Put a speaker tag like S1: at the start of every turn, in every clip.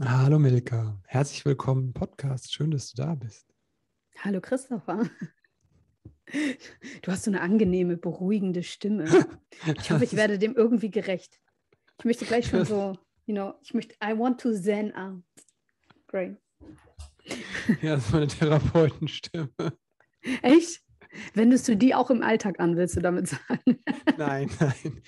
S1: Hallo Milka, herzlich willkommen im Podcast. Schön, dass du da bist.
S2: Hallo Christopher. Du hast so eine angenehme, beruhigende Stimme. Ich hoffe, ich werde dem irgendwie gerecht. Ich möchte gleich schon so, you know, ich möchte, I want to zen out. Great.
S1: Ja, das ist meine Therapeutenstimme.
S2: Echt? Wendest du die auch im Alltag an, willst du damit sagen?
S1: Nein, nein.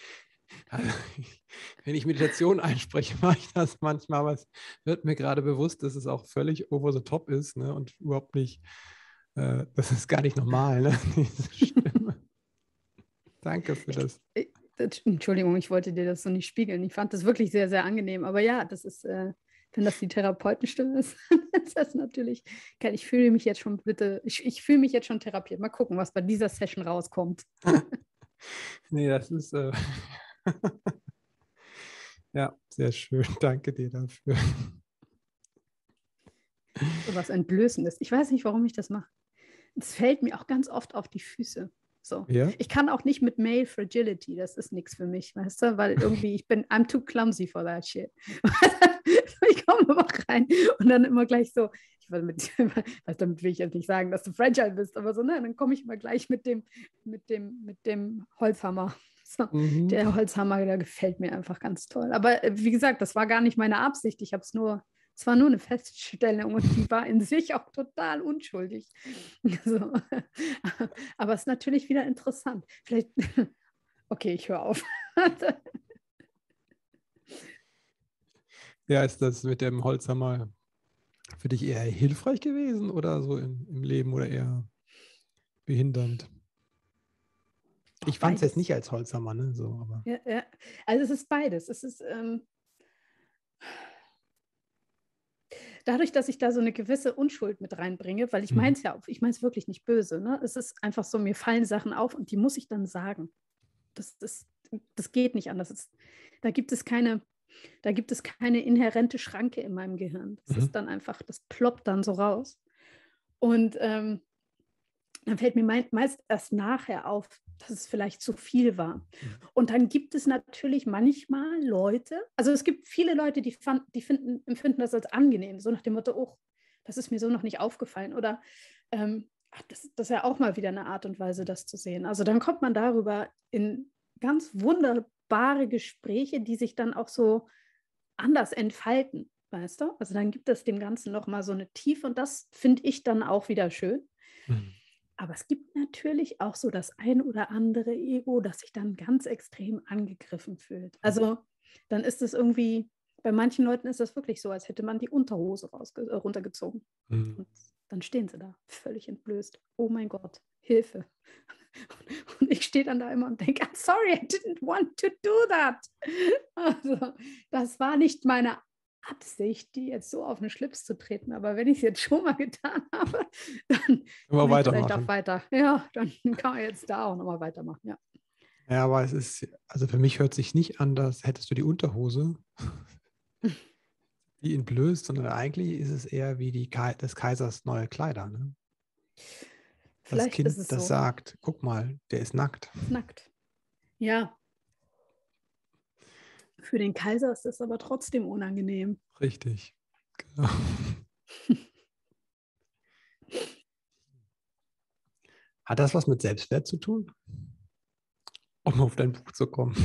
S1: Also, wenn ich Meditation einspreche, mache ich das manchmal, aber es wird mir gerade bewusst, dass es auch völlig over the top ist ne? und überhaupt nicht, äh, das ist gar nicht normal, ne? diese Stimme. Danke für das.
S2: Entschuldigung, ich wollte dir das so nicht spiegeln. Ich fand das wirklich sehr, sehr angenehm. Aber ja, das ist, äh, wenn das die Therapeutenstimme ist, ist das natürlich, ich fühle mich jetzt schon bitte, ich, ich fühle mich jetzt schon therapiert. Mal gucken, was bei dieser Session rauskommt.
S1: nee, das ist, äh, ja, sehr schön. Danke dir dafür.
S2: So was Entblößendes. Ich weiß nicht, warum ich das mache. Es fällt mir auch ganz oft auf die Füße. So. Ja? Ich kann auch nicht mit Male Fragility, das ist nichts für mich, weißt du, weil irgendwie ich bin, I'm too clumsy for that shit. ich komme immer rein und dann immer gleich so, ich will mit, also damit will ich jetzt nicht sagen, dass du fragile bist, aber so, nein, dann komme ich immer gleich mit dem, mit dem, mit dem Holzhammer so, mhm. Der Holzhammer, der gefällt mir einfach ganz toll. Aber äh, wie gesagt, das war gar nicht meine Absicht. Ich habe es nur, es war nur eine Feststellung und die war in sich auch total unschuldig. So. Aber es ist natürlich wieder interessant. Vielleicht, okay, ich höre auf.
S1: ja, ist das mit dem Holzhammer für dich eher hilfreich gewesen oder so im, im Leben oder eher behindernd? Ich fand es jetzt nicht als Holzhammer, ne? So, aber.
S2: Ja, ja. Also es ist beides. Es ist ähm, dadurch, dass ich da so eine gewisse Unschuld mit reinbringe, weil ich mhm. meine es ja, ich meine es wirklich nicht böse. Ne? Es ist einfach so, mir fallen Sachen auf und die muss ich dann sagen. Das, das, das geht nicht anders. Es, da gibt es keine, da gibt es keine inhärente Schranke in meinem Gehirn. Das mhm. ist dann einfach, das ploppt dann so raus. Und ähm, dann fällt mir meist erst nachher auf, dass es vielleicht zu viel war. Mhm. Und dann gibt es natürlich manchmal Leute, also es gibt viele Leute, die, fand, die finden, empfinden das als angenehm, so nach dem Motto, oh, das ist mir so noch nicht aufgefallen. Oder ähm, das, das ist ja auch mal wieder eine Art und Weise, das zu sehen. Also dann kommt man darüber in ganz wunderbare Gespräche, die sich dann auch so anders entfalten, weißt du? Also dann gibt es dem Ganzen nochmal so eine Tiefe und das finde ich dann auch wieder schön. Mhm. Aber es gibt natürlich auch so das ein oder andere Ego, das sich dann ganz extrem angegriffen fühlt. Mhm. Also dann ist es irgendwie, bei manchen Leuten ist das wirklich so, als hätte man die Unterhose äh, runtergezogen. Mhm. Und dann stehen sie da, völlig entblößt. Oh mein Gott, Hilfe. Und ich stehe dann da immer und denke, I'm sorry, I didn't want to do that. Also, das war nicht meine Absicht, die jetzt so auf den Schlips zu treten. Aber wenn ich es jetzt schon mal getan habe, dann
S1: kann man vielleicht auch
S2: weiter. Ja, dann kann man jetzt da auch nochmal weitermachen. Ja.
S1: ja, aber es ist, also für mich hört sich nicht an, dass hättest du die Unterhose, die ihn blößt, sondern eigentlich ist es eher wie die Ka des Kaisers neue Kleider. Ne? Das Kind, das so. sagt, guck mal, der ist nackt.
S2: Nackt. Ja, für den Kaiser ist das aber trotzdem unangenehm.
S1: Richtig. Genau. Hat das was mit Selbstwert zu tun? Um auf dein Buch zu kommen.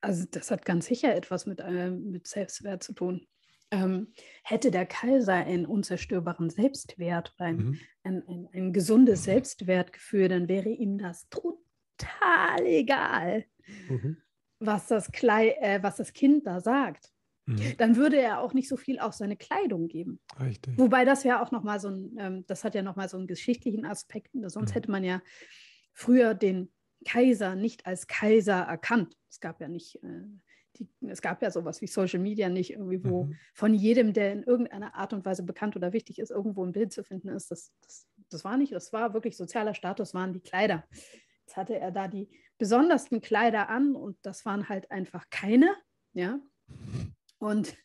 S2: Also das hat ganz sicher etwas mit, äh, mit Selbstwert zu tun. Ähm, hätte der Kaiser einen unzerstörbaren Selbstwert, ein, mhm. ein, ein, ein, gesundes Selbstwertgefühl, dann wäre ihm das total egal. Mhm was das, Klei äh, was das Kind da sagt, mhm. dann würde er auch nicht so viel auf seine Kleidung geben. Richtig. Wobei das ja auch nochmal so ein, ähm, das hat ja nochmal so einen geschichtlichen Aspekt. Sonst mhm. hätte man ja früher den Kaiser nicht als Kaiser erkannt. Es gab ja nicht, äh, die, es gab ja sowas wie Social Media nicht, irgendwie, wo mhm. von jedem, der in irgendeiner Art und Weise bekannt oder wichtig ist, irgendwo ein Bild zu finden ist. Das, das, das war nicht, das war wirklich sozialer Status, waren die Kleider. Jetzt hatte er da die besondersten Kleider an und das waren halt einfach keine, ja. Und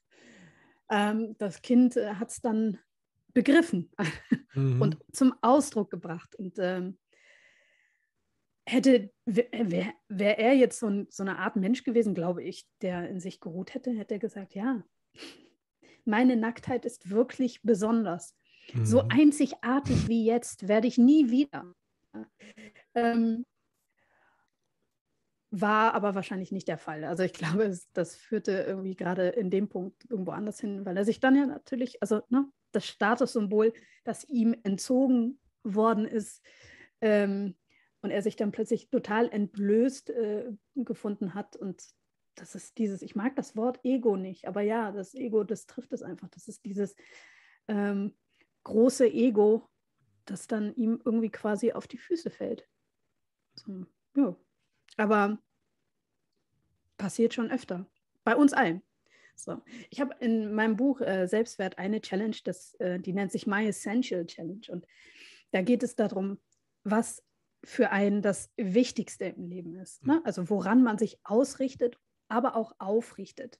S2: ähm, das Kind äh, hat es dann begriffen mhm. und zum Ausdruck gebracht. Und ähm, hätte, wäre wär er jetzt so, ein, so, eine Art Mensch gewesen, glaube ich, der in sich geruht hätte, hätte er gesagt, ja, Meine Nacktheit ist wirklich besonders. Mhm. So einzigartig wie jetzt werde ich nie wieder. Ähm, war aber wahrscheinlich nicht der Fall. Also ich glaube, das führte irgendwie gerade in dem Punkt irgendwo anders hin, weil er sich dann ja natürlich, also ne, das Statussymbol, das ihm entzogen worden ist ähm, und er sich dann plötzlich total entblößt äh, gefunden hat. Und das ist dieses, ich mag das Wort Ego nicht, aber ja, das Ego, das trifft es einfach. Das ist dieses ähm, große Ego, das dann ihm irgendwie quasi auf die Füße fällt. So, ja. Aber passiert schon öfter. Bei uns allen. So. Ich habe in meinem Buch äh, Selbstwert eine Challenge, das, äh, die nennt sich My Essential Challenge. Und da geht es darum, was für einen das Wichtigste im Leben ist. Ne? Also woran man sich ausrichtet, aber auch aufrichtet.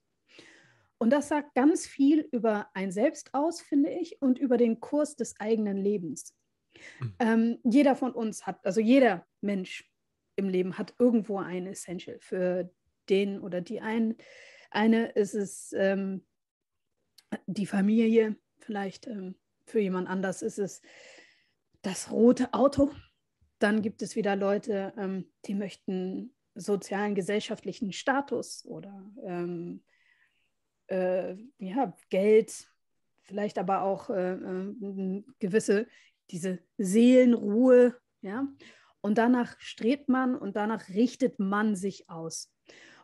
S2: Und das sagt ganz viel über ein Selbst aus, finde ich, und über den Kurs des eigenen Lebens. Mhm. Ähm, jeder von uns hat, also jeder Mensch im Leben hat irgendwo ein Essential. Für den oder die einen. Eine ist es ähm, die Familie, vielleicht ähm, für jemand anders ist es das rote Auto. Dann gibt es wieder Leute, ähm, die möchten sozialen, gesellschaftlichen Status oder ähm, äh, ja, Geld, vielleicht aber auch äh, äh, gewisse, diese Seelenruhe, ja. Und danach strebt man und danach richtet man sich aus.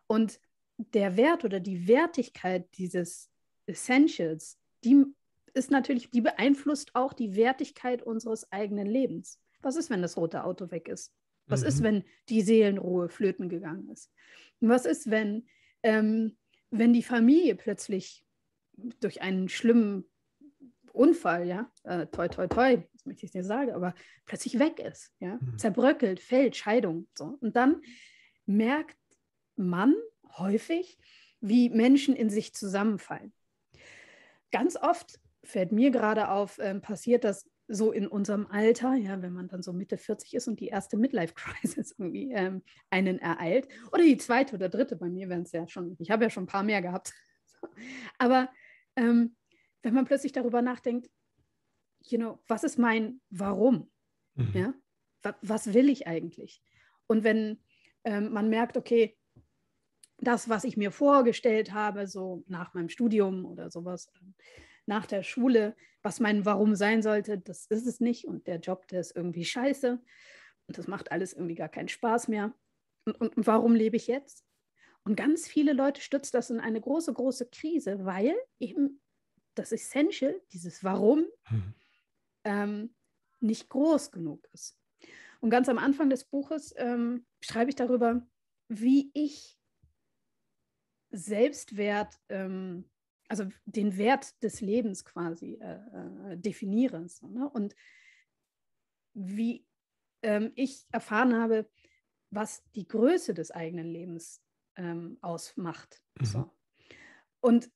S2: Und der Wert oder die Wertigkeit dieses Essentials, die ist natürlich, die beeinflusst auch die Wertigkeit unseres eigenen Lebens. Was ist, wenn das rote Auto weg ist? Was mhm. ist, wenn die Seelenruhe flöten gegangen ist? Und was ist, wenn, ähm, wenn die Familie plötzlich durch einen schlimmen Unfall, ja, äh, toi, toi, toi, das möchte ich nicht sagen, aber plötzlich weg ist, ja, mhm. zerbröckelt, fällt, Scheidung, so. Und dann merkt man häufig, wie Menschen in sich zusammenfallen. Ganz oft fällt mir gerade auf, äh, passiert das so in unserem Alter, ja, wenn man dann so Mitte 40 ist und die erste Midlife-Crisis irgendwie ähm, einen ereilt. Oder die zweite oder dritte, bei mir wären es ja schon, ich habe ja schon ein paar mehr gehabt. Aber ähm, wenn man plötzlich darüber nachdenkt, you know, was ist mein Warum? Mhm. Ja? Was, was, will ich eigentlich? Und wenn ähm, man merkt, okay, das, was ich mir vorgestellt habe, so nach meinem Studium oder sowas, nach der Schule, was mein Warum sein sollte, das ist es nicht. Und der Job, der ist irgendwie scheiße. Und das macht alles irgendwie gar keinen Spaß mehr. Und, und, und warum lebe ich jetzt? Und ganz viele Leute stützt das in eine große, große Krise, weil eben das Essential, dieses Warum, hm. Ähm, nicht groß genug ist. Und ganz am Anfang des Buches ähm, schreibe ich darüber, wie ich Selbstwert, ähm, also den Wert des Lebens quasi äh, äh, definiere. So, ne? Und wie ähm, ich erfahren habe, was die Größe des eigenen Lebens ähm, ausmacht. Mhm. So. Und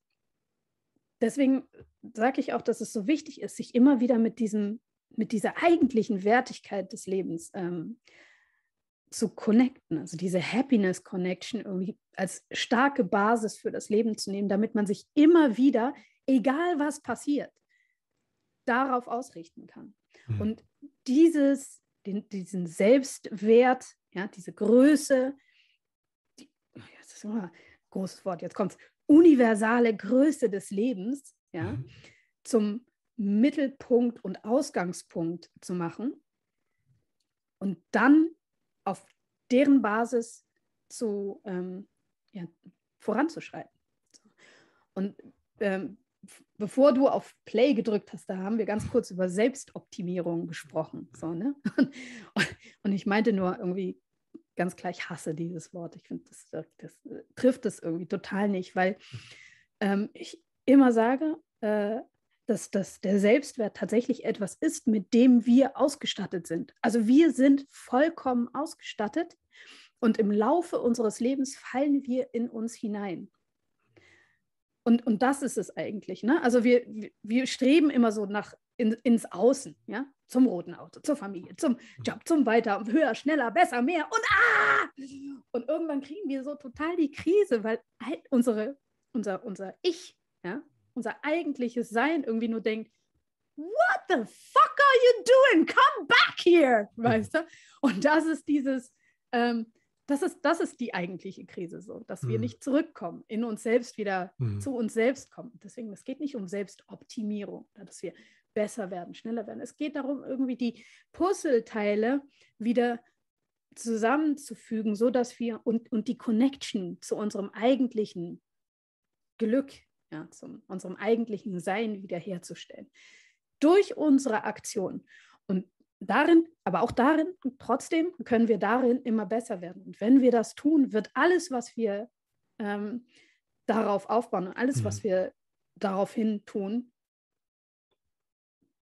S2: deswegen sage ich auch, dass es so wichtig ist, sich immer wieder mit diesem, mit dieser eigentlichen Wertigkeit des Lebens ähm, zu connecten, also diese Happiness Connection irgendwie als starke Basis für das Leben zu nehmen, damit man sich immer wieder, egal was passiert, darauf ausrichten kann. Mhm. Und dieses, den, diesen Selbstwert, ja, diese Größe, die, das ist immer ein großes Wort, jetzt kommt es, universale Größe des Lebens, ja, mhm. zum Mittelpunkt und Ausgangspunkt zu machen und dann auf deren Basis zu, ähm, ja, voranzuschreiten. Und ähm, bevor du auf Play gedrückt hast, da haben wir ganz kurz über Selbstoptimierung gesprochen. So, ne? und, und ich meinte nur irgendwie ganz klar, ich hasse dieses Wort. Ich finde, das, das, das, trifft es irgendwie total nicht, weil ähm, ich immer sage, äh, dass, dass der Selbstwert tatsächlich etwas ist, mit dem wir ausgestattet sind. Also wir sind vollkommen ausgestattet und im Laufe unseres Lebens fallen wir in uns hinein. Und, und das ist es eigentlich. Ne? Also wir, wir streben immer so nach in, ins Außen, ja, zum roten Auto, zur Familie, zum Job, zum Weiter, höher, schneller, besser, mehr und ah! Und irgendwann kriegen wir so total die Krise, weil halt unsere, unser, unser Ich ja, unser eigentliches Sein irgendwie nur denkt, what the fuck are you doing? Come back here, weißt du? Und das ist dieses, ähm, das ist, das ist die eigentliche Krise so, dass wir mhm. nicht zurückkommen, in uns selbst wieder mhm. zu uns selbst kommen. Deswegen, es geht nicht um Selbstoptimierung, dass wir besser werden, schneller werden. Es geht darum, irgendwie die Puzzleteile wieder zusammenzufügen, so dass wir und, und die Connection zu unserem eigentlichen Glück, ja, zu unserem eigentlichen Sein wiederherzustellen. Durch unsere Aktion. Und darin, aber auch darin, trotzdem können wir darin immer besser werden. Und wenn wir das tun, wird alles, was wir ähm, darauf aufbauen und alles, mhm. was wir daraufhin tun,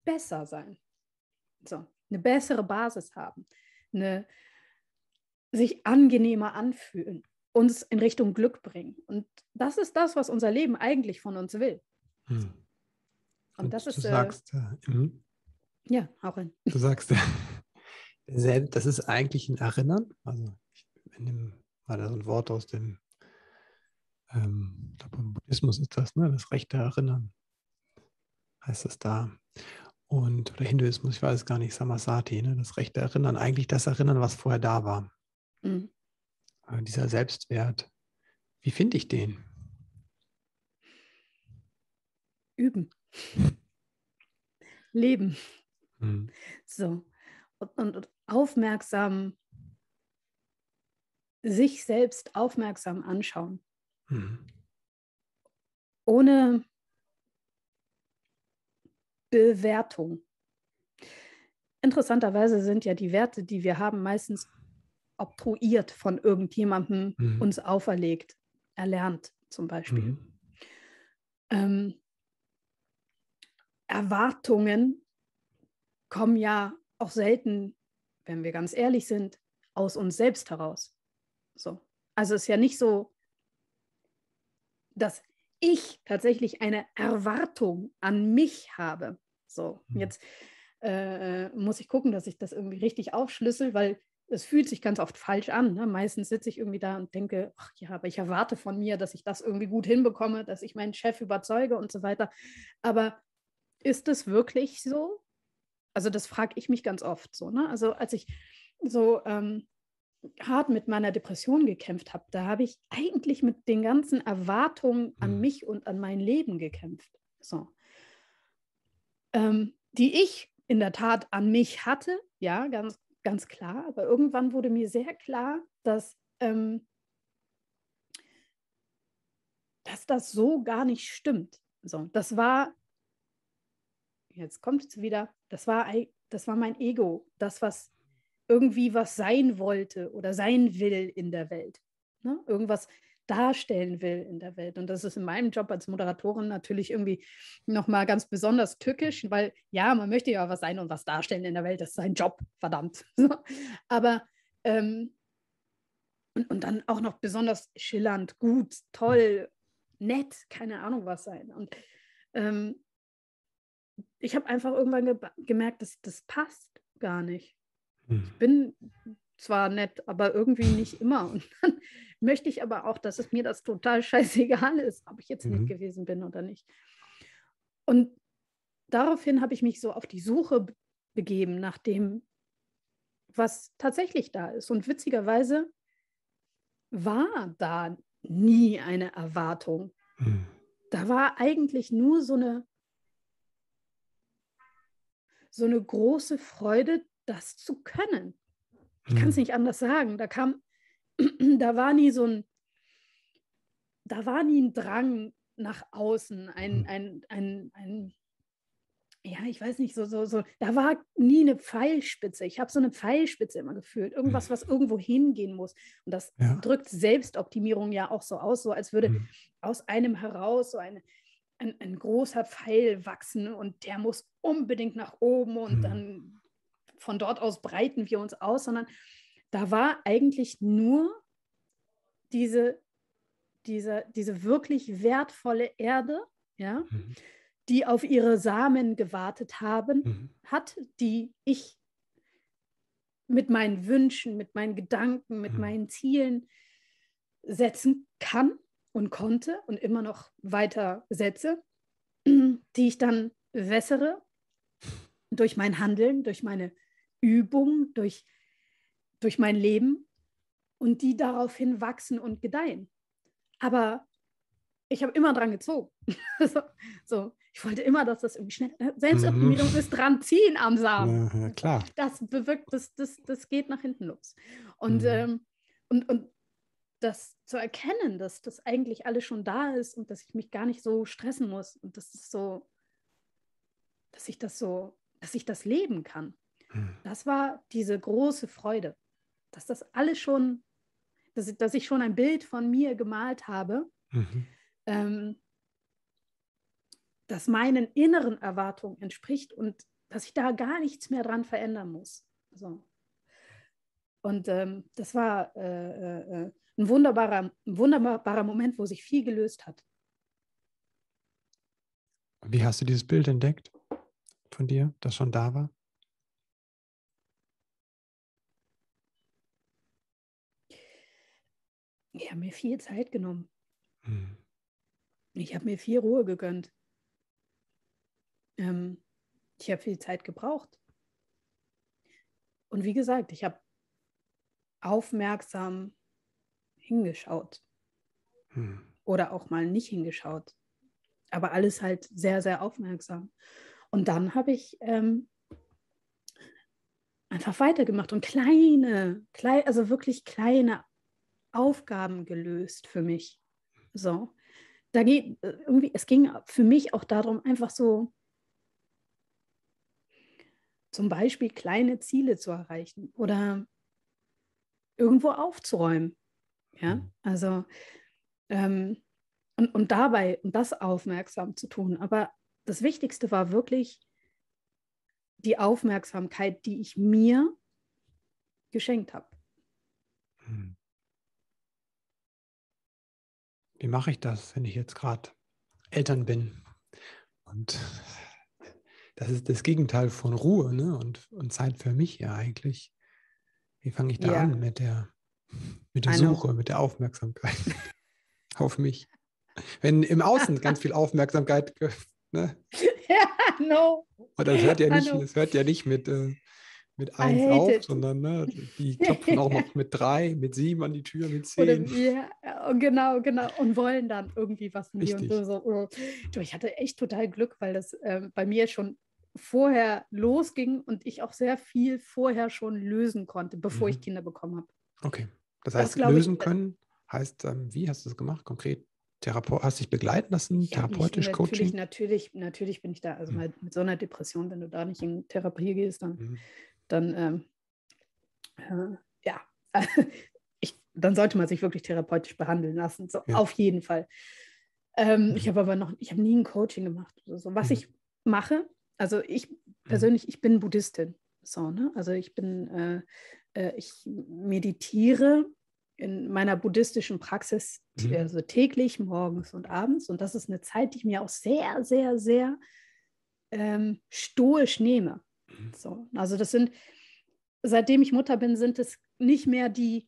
S2: besser sein. So, eine bessere Basis haben, eine, sich angenehmer anfühlen, uns in Richtung Glück bringen. Und das ist das, was unser Leben eigentlich von uns will. Hm.
S1: Und, Und, das ist. Du sagst, äh, mhm.
S2: ja, auch ein.
S1: Du sagst, das ist eigentlich ein Erinnern. Also, in dem, war da so ein Wort aus dem ähm, im Buddhismus ist das, ne? Das rechte Erinnern heißt es da und oder Hinduismus, ich weiß gar nicht, Samasati, ne, das rechte Erinnern, eigentlich das Erinnern, was vorher da war. Mhm. Äh, dieser Selbstwert. Wie finde ich den?
S2: Üben. Leben. Mhm. So. Und, und, und aufmerksam, sich selbst aufmerksam anschauen. Mhm. Ohne Bewertung. Interessanterweise sind ja die Werte, die wir haben, meistens obtruiert von irgendjemandem mhm. uns auferlegt, erlernt zum Beispiel. Mhm. Ähm, Erwartungen kommen ja auch selten, wenn wir ganz ehrlich sind, aus uns selbst heraus. So. Also es ist ja nicht so, dass ich tatsächlich eine Erwartung an mich habe. So, mhm. jetzt äh, muss ich gucken, dass ich das irgendwie richtig aufschlüssel, weil es fühlt sich ganz oft falsch an. Ne? Meistens sitze ich irgendwie da und denke, ach ja, aber ich erwarte von mir, dass ich das irgendwie gut hinbekomme, dass ich meinen Chef überzeuge und so weiter. Aber ist es wirklich so? Also das frage ich mich ganz oft so. Ne? Also als ich so ähm, hart mit meiner Depression gekämpft habe, da habe ich eigentlich mit den ganzen Erwartungen an mhm. mich und an mein Leben gekämpft. So ähm, die ich in der Tat an mich hatte, ja, ganz, ganz klar. Aber irgendwann wurde mir sehr klar, dass, ähm, dass das so gar nicht stimmt. So, das war, jetzt kommt es wieder, das war, das war mein Ego, das, was irgendwie was sein wollte oder sein will in der Welt. Ne? Irgendwas, darstellen will in der Welt. Und das ist in meinem Job als Moderatorin natürlich irgendwie nochmal ganz besonders tückisch, weil ja, man möchte ja was sein und was darstellen in der Welt, das ist sein Job, verdammt. Aber ähm, und, und dann auch noch besonders schillernd, gut, toll, nett, keine Ahnung was sein. Und ähm, ich habe einfach irgendwann ge gemerkt, dass das passt gar nicht. Hm. Ich bin zwar nett, aber irgendwie nicht immer. Und dann möchte ich aber auch, dass es mir das total scheißegal ist, ob ich jetzt mhm. nett gewesen bin oder nicht. Und daraufhin habe ich mich so auf die Suche begeben nach dem, was tatsächlich da ist. Und witzigerweise war da nie eine Erwartung. Mhm. Da war eigentlich nur so eine, so eine große Freude, das zu können. Ich kann es mhm. nicht anders sagen. Da kam, da war nie so ein, da war nie ein Drang nach außen, ein, mhm. ein, ein, ein ja, ich weiß nicht, so, so, so, da war nie eine Pfeilspitze. Ich habe so eine Pfeilspitze immer gefühlt. Irgendwas, was irgendwo hingehen muss. Und das ja. drückt Selbstoptimierung ja auch so aus, so als würde mhm. aus einem heraus so eine, ein, ein großer Pfeil wachsen und der muss unbedingt nach oben und mhm. dann von dort aus breiten wir uns aus, sondern da war eigentlich nur diese, diese, diese wirklich wertvolle Erde, ja, mhm. die auf ihre Samen gewartet haben, mhm. hat, die ich mit meinen Wünschen, mit meinen Gedanken, mit mhm. meinen Zielen setzen kann und konnte und immer noch weiter setze, die ich dann wässere durch mein Handeln, durch meine Übung, durch, durch mein Leben und die daraufhin wachsen und gedeihen. Aber ich habe immer dran gezogen. so, so, ich wollte immer, dass das irgendwie schnell, äh, Selbstoptimierung mhm. ist dran ziehen am Samen.
S1: Ja, klar.
S2: Das bewirkt, das, das, das geht nach hinten los. Und, mhm. ähm, und, und das zu erkennen, dass das eigentlich alles schon da ist und dass ich mich gar nicht so stressen muss und dass es so, dass ich das so, dass ich das leben kann. Mhm. Das war diese große Freude, dass das alles schon, dass, dass ich schon ein Bild von mir gemalt habe, mhm. ähm, das meinen inneren Erwartungen entspricht und dass ich da gar nichts mehr dran verändern muss. So. Und ähm, das war äh, äh, ein, wunderbarer, ein wunderbarer Moment, wo sich viel gelöst hat.
S1: Wie hast du dieses Bild entdeckt von dir, das schon da war?
S2: Ich habe mir viel Zeit genommen. Hm. Ich habe mir viel Ruhe gegönnt. Ähm, ich habe viel Zeit gebraucht. Und wie gesagt, ich habe aufmerksam hingeschaut. Hm. Oder auch mal nicht hingeschaut. Aber alles halt sehr, sehr aufmerksam. Und dann habe ich ähm, einfach weitergemacht und kleine, klein, also wirklich kleine Aufgaben gelöst für mich. So. Da geht äh, irgendwie, es ging für mich auch darum, einfach so zum Beispiel kleine Ziele zu erreichen oder irgendwo aufzuräumen. Ja, mhm. also ähm, und, und dabei und das aufmerksam zu tun. Aber das Wichtigste war wirklich die Aufmerksamkeit, die ich mir geschenkt habe. Hm.
S1: Wie mache ich das, wenn ich jetzt gerade Eltern bin und das ist das Gegenteil von Ruhe ne? und, und Zeit für mich ja eigentlich. Wie fange ich da ja. an mit der, mit der Suche, mit der Aufmerksamkeit auf mich? Wenn im Außen ganz viel Aufmerksamkeit, ne?
S2: Ja, no.
S1: Und das hört ja nicht, das hört ja nicht mit, äh, mit eins auf, it. sondern ne, die klopfen auch noch mit drei, mit sieben an die Tür, mit zehn.
S2: Oder, ja, genau, genau. Und wollen dann irgendwie was von dir. Und so, so, oh. Du, ich hatte echt total Glück, weil das äh, bei mir schon vorher losging und ich auch sehr viel vorher schon lösen konnte, bevor mhm. ich Kinder bekommen habe.
S1: Okay. Das heißt, das, lösen ich, können heißt, ähm, wie hast du das gemacht? Konkret Therapeut, hast dich begleiten lassen, therapeutisch,
S2: mich,
S1: Coaching?
S2: Natürlich, natürlich, natürlich bin ich da. Also mhm. mit so einer Depression, wenn du da nicht in Therapie gehst, dann, mhm. Dann ähm, äh, ja, ich, dann sollte man sich wirklich therapeutisch behandeln lassen. So, ja. Auf jeden Fall. Ähm, mhm. Ich habe aber noch, ich habe nie ein Coaching gemacht. So. Was mhm. ich mache, also ich mhm. persönlich, ich bin Buddhistin. So, ne? Also ich bin, äh, äh, ich meditiere in meiner buddhistischen Praxis mhm. also täglich, morgens und abends. Und das ist eine Zeit, die ich mir auch sehr, sehr, sehr ähm, stoisch nehme. Mhm. So, also das sind, seitdem ich Mutter bin, sind es nicht mehr die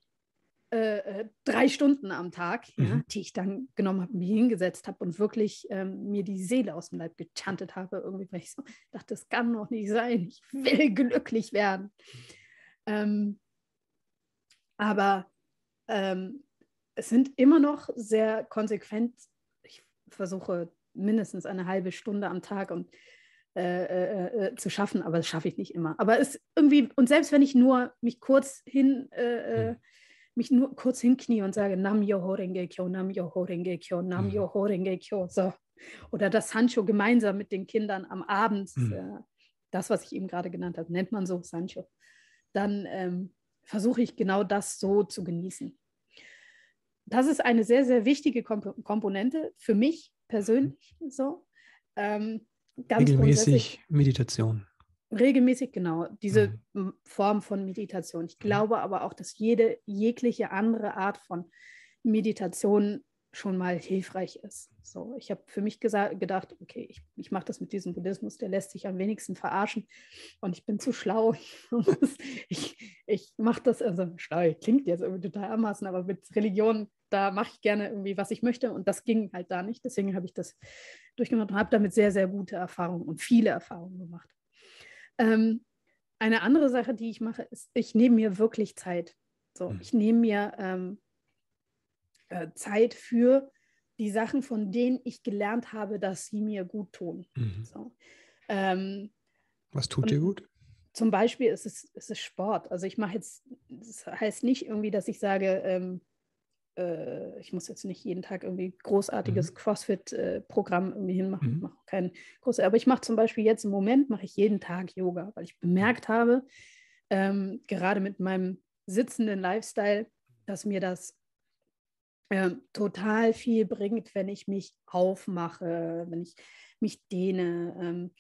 S2: äh, äh, drei Stunden am Tag, mhm. ja, die ich dann genommen habe, mir hingesetzt habe und wirklich ähm, mir die Seele aus dem Leib gechantet habe, irgendwie, weil ich so dachte, das kann noch nicht sein, ich will glücklich werden. Ähm, aber ähm, es sind immer noch sehr konsequent, ich versuche mindestens eine halbe Stunde am Tag und äh, äh, äh, zu schaffen, aber das schaffe ich nicht immer. Aber es irgendwie, und selbst wenn ich nur mich kurz hin äh, mhm mich nur kurz hinknie und sage Nam Yoho Renge Kyo, Nam Yoho Renge Kyo, Nam mhm. Yoho Renge Kyo. So. Oder das Sancho gemeinsam mit den Kindern am Abend, mhm. das, was ich eben gerade genannt habe, nennt man so Sancho. Dann ähm, versuche ich genau das so zu genießen. Das ist eine sehr, sehr wichtige Komp Komponente für mich persönlich. So. Ähm,
S1: Regelmäßig Meditation.
S2: Regelmäßig, genau, diese mhm. Form von Meditation. Ich glaube aber auch, dass jede jegliche andere Art von Meditation schon mal hilfreich ist. So, ich habe für mich gedacht, okay, ich, ich mache das mit diesem Buddhismus, der lässt sich am wenigsten verarschen und ich bin zu schlau. ich ich mache das, also schlau klingt jetzt irgendwie total amassen, aber mit Religion, da mache ich gerne irgendwie, was ich möchte und das ging halt da nicht. Deswegen habe ich das durchgemacht und habe damit sehr, sehr gute Erfahrungen und viele Erfahrungen gemacht. Ähm, eine andere Sache, die ich mache, ist, ich nehme mir wirklich Zeit. So, hm. ich nehme mir ähm, äh, Zeit für die Sachen, von denen ich gelernt habe, dass sie mir gut tun. Mhm. So. Ähm,
S1: Was tut dir gut?
S2: Zum Beispiel ist es, ist es Sport. Also ich mache jetzt, das heißt nicht irgendwie, dass ich sage, ähm, äh, ich muss jetzt nicht jeden Tag irgendwie großartiges mhm. CrossFit-Programm äh, irgendwie hinmachen. Mhm. Ich mache kein großes, aber ich mache zum Beispiel jetzt im Moment mache ich jeden Tag Yoga, weil ich bemerkt habe, ähm, gerade mit meinem sitzenden Lifestyle, dass mir das ähm, total viel bringt, wenn ich mich aufmache, wenn ich mich dehne. Ähm,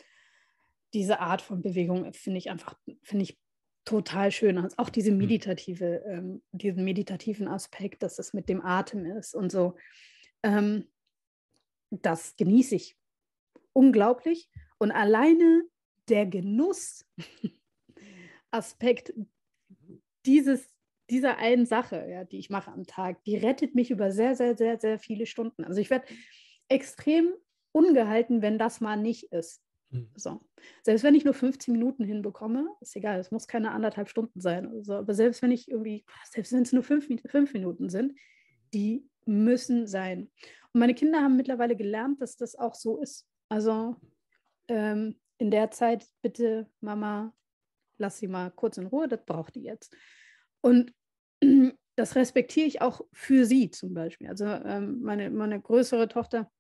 S2: diese Art von Bewegung finde ich einfach, finde ich total schön. Also auch diese hm. meditative, ähm, diesen meditativen Aspekt, dass es mit dem Atem ist und so. Ähm, das genieße ich unglaublich. Und alleine der Genussaspekt dieses dieser einen Sache, ja, die ich mache am Tag, die rettet mich über sehr, sehr, sehr, sehr viele Stunden. Also ich werde extrem ungehalten, wenn das mal nicht ist. Mhm. So. Selbst wenn ich nur 15 Minuten hinbekomme, ist egal, es muss keine anderthalb Stunden sein. So. Aber selbst wenn ich irgendwie, selbst wenn es nur fünf, fünf Minuten sind, die müssen sein. Und meine Kinder haben mittlerweile gelernt, dass das auch so ist. Also ähm, in der Zeit bitte, Mama, lass sie mal kurz in Ruhe, das braucht die jetzt. Und das respektiere ich auch für sie zum Beispiel. Also ähm, meine, meine größere Tochter,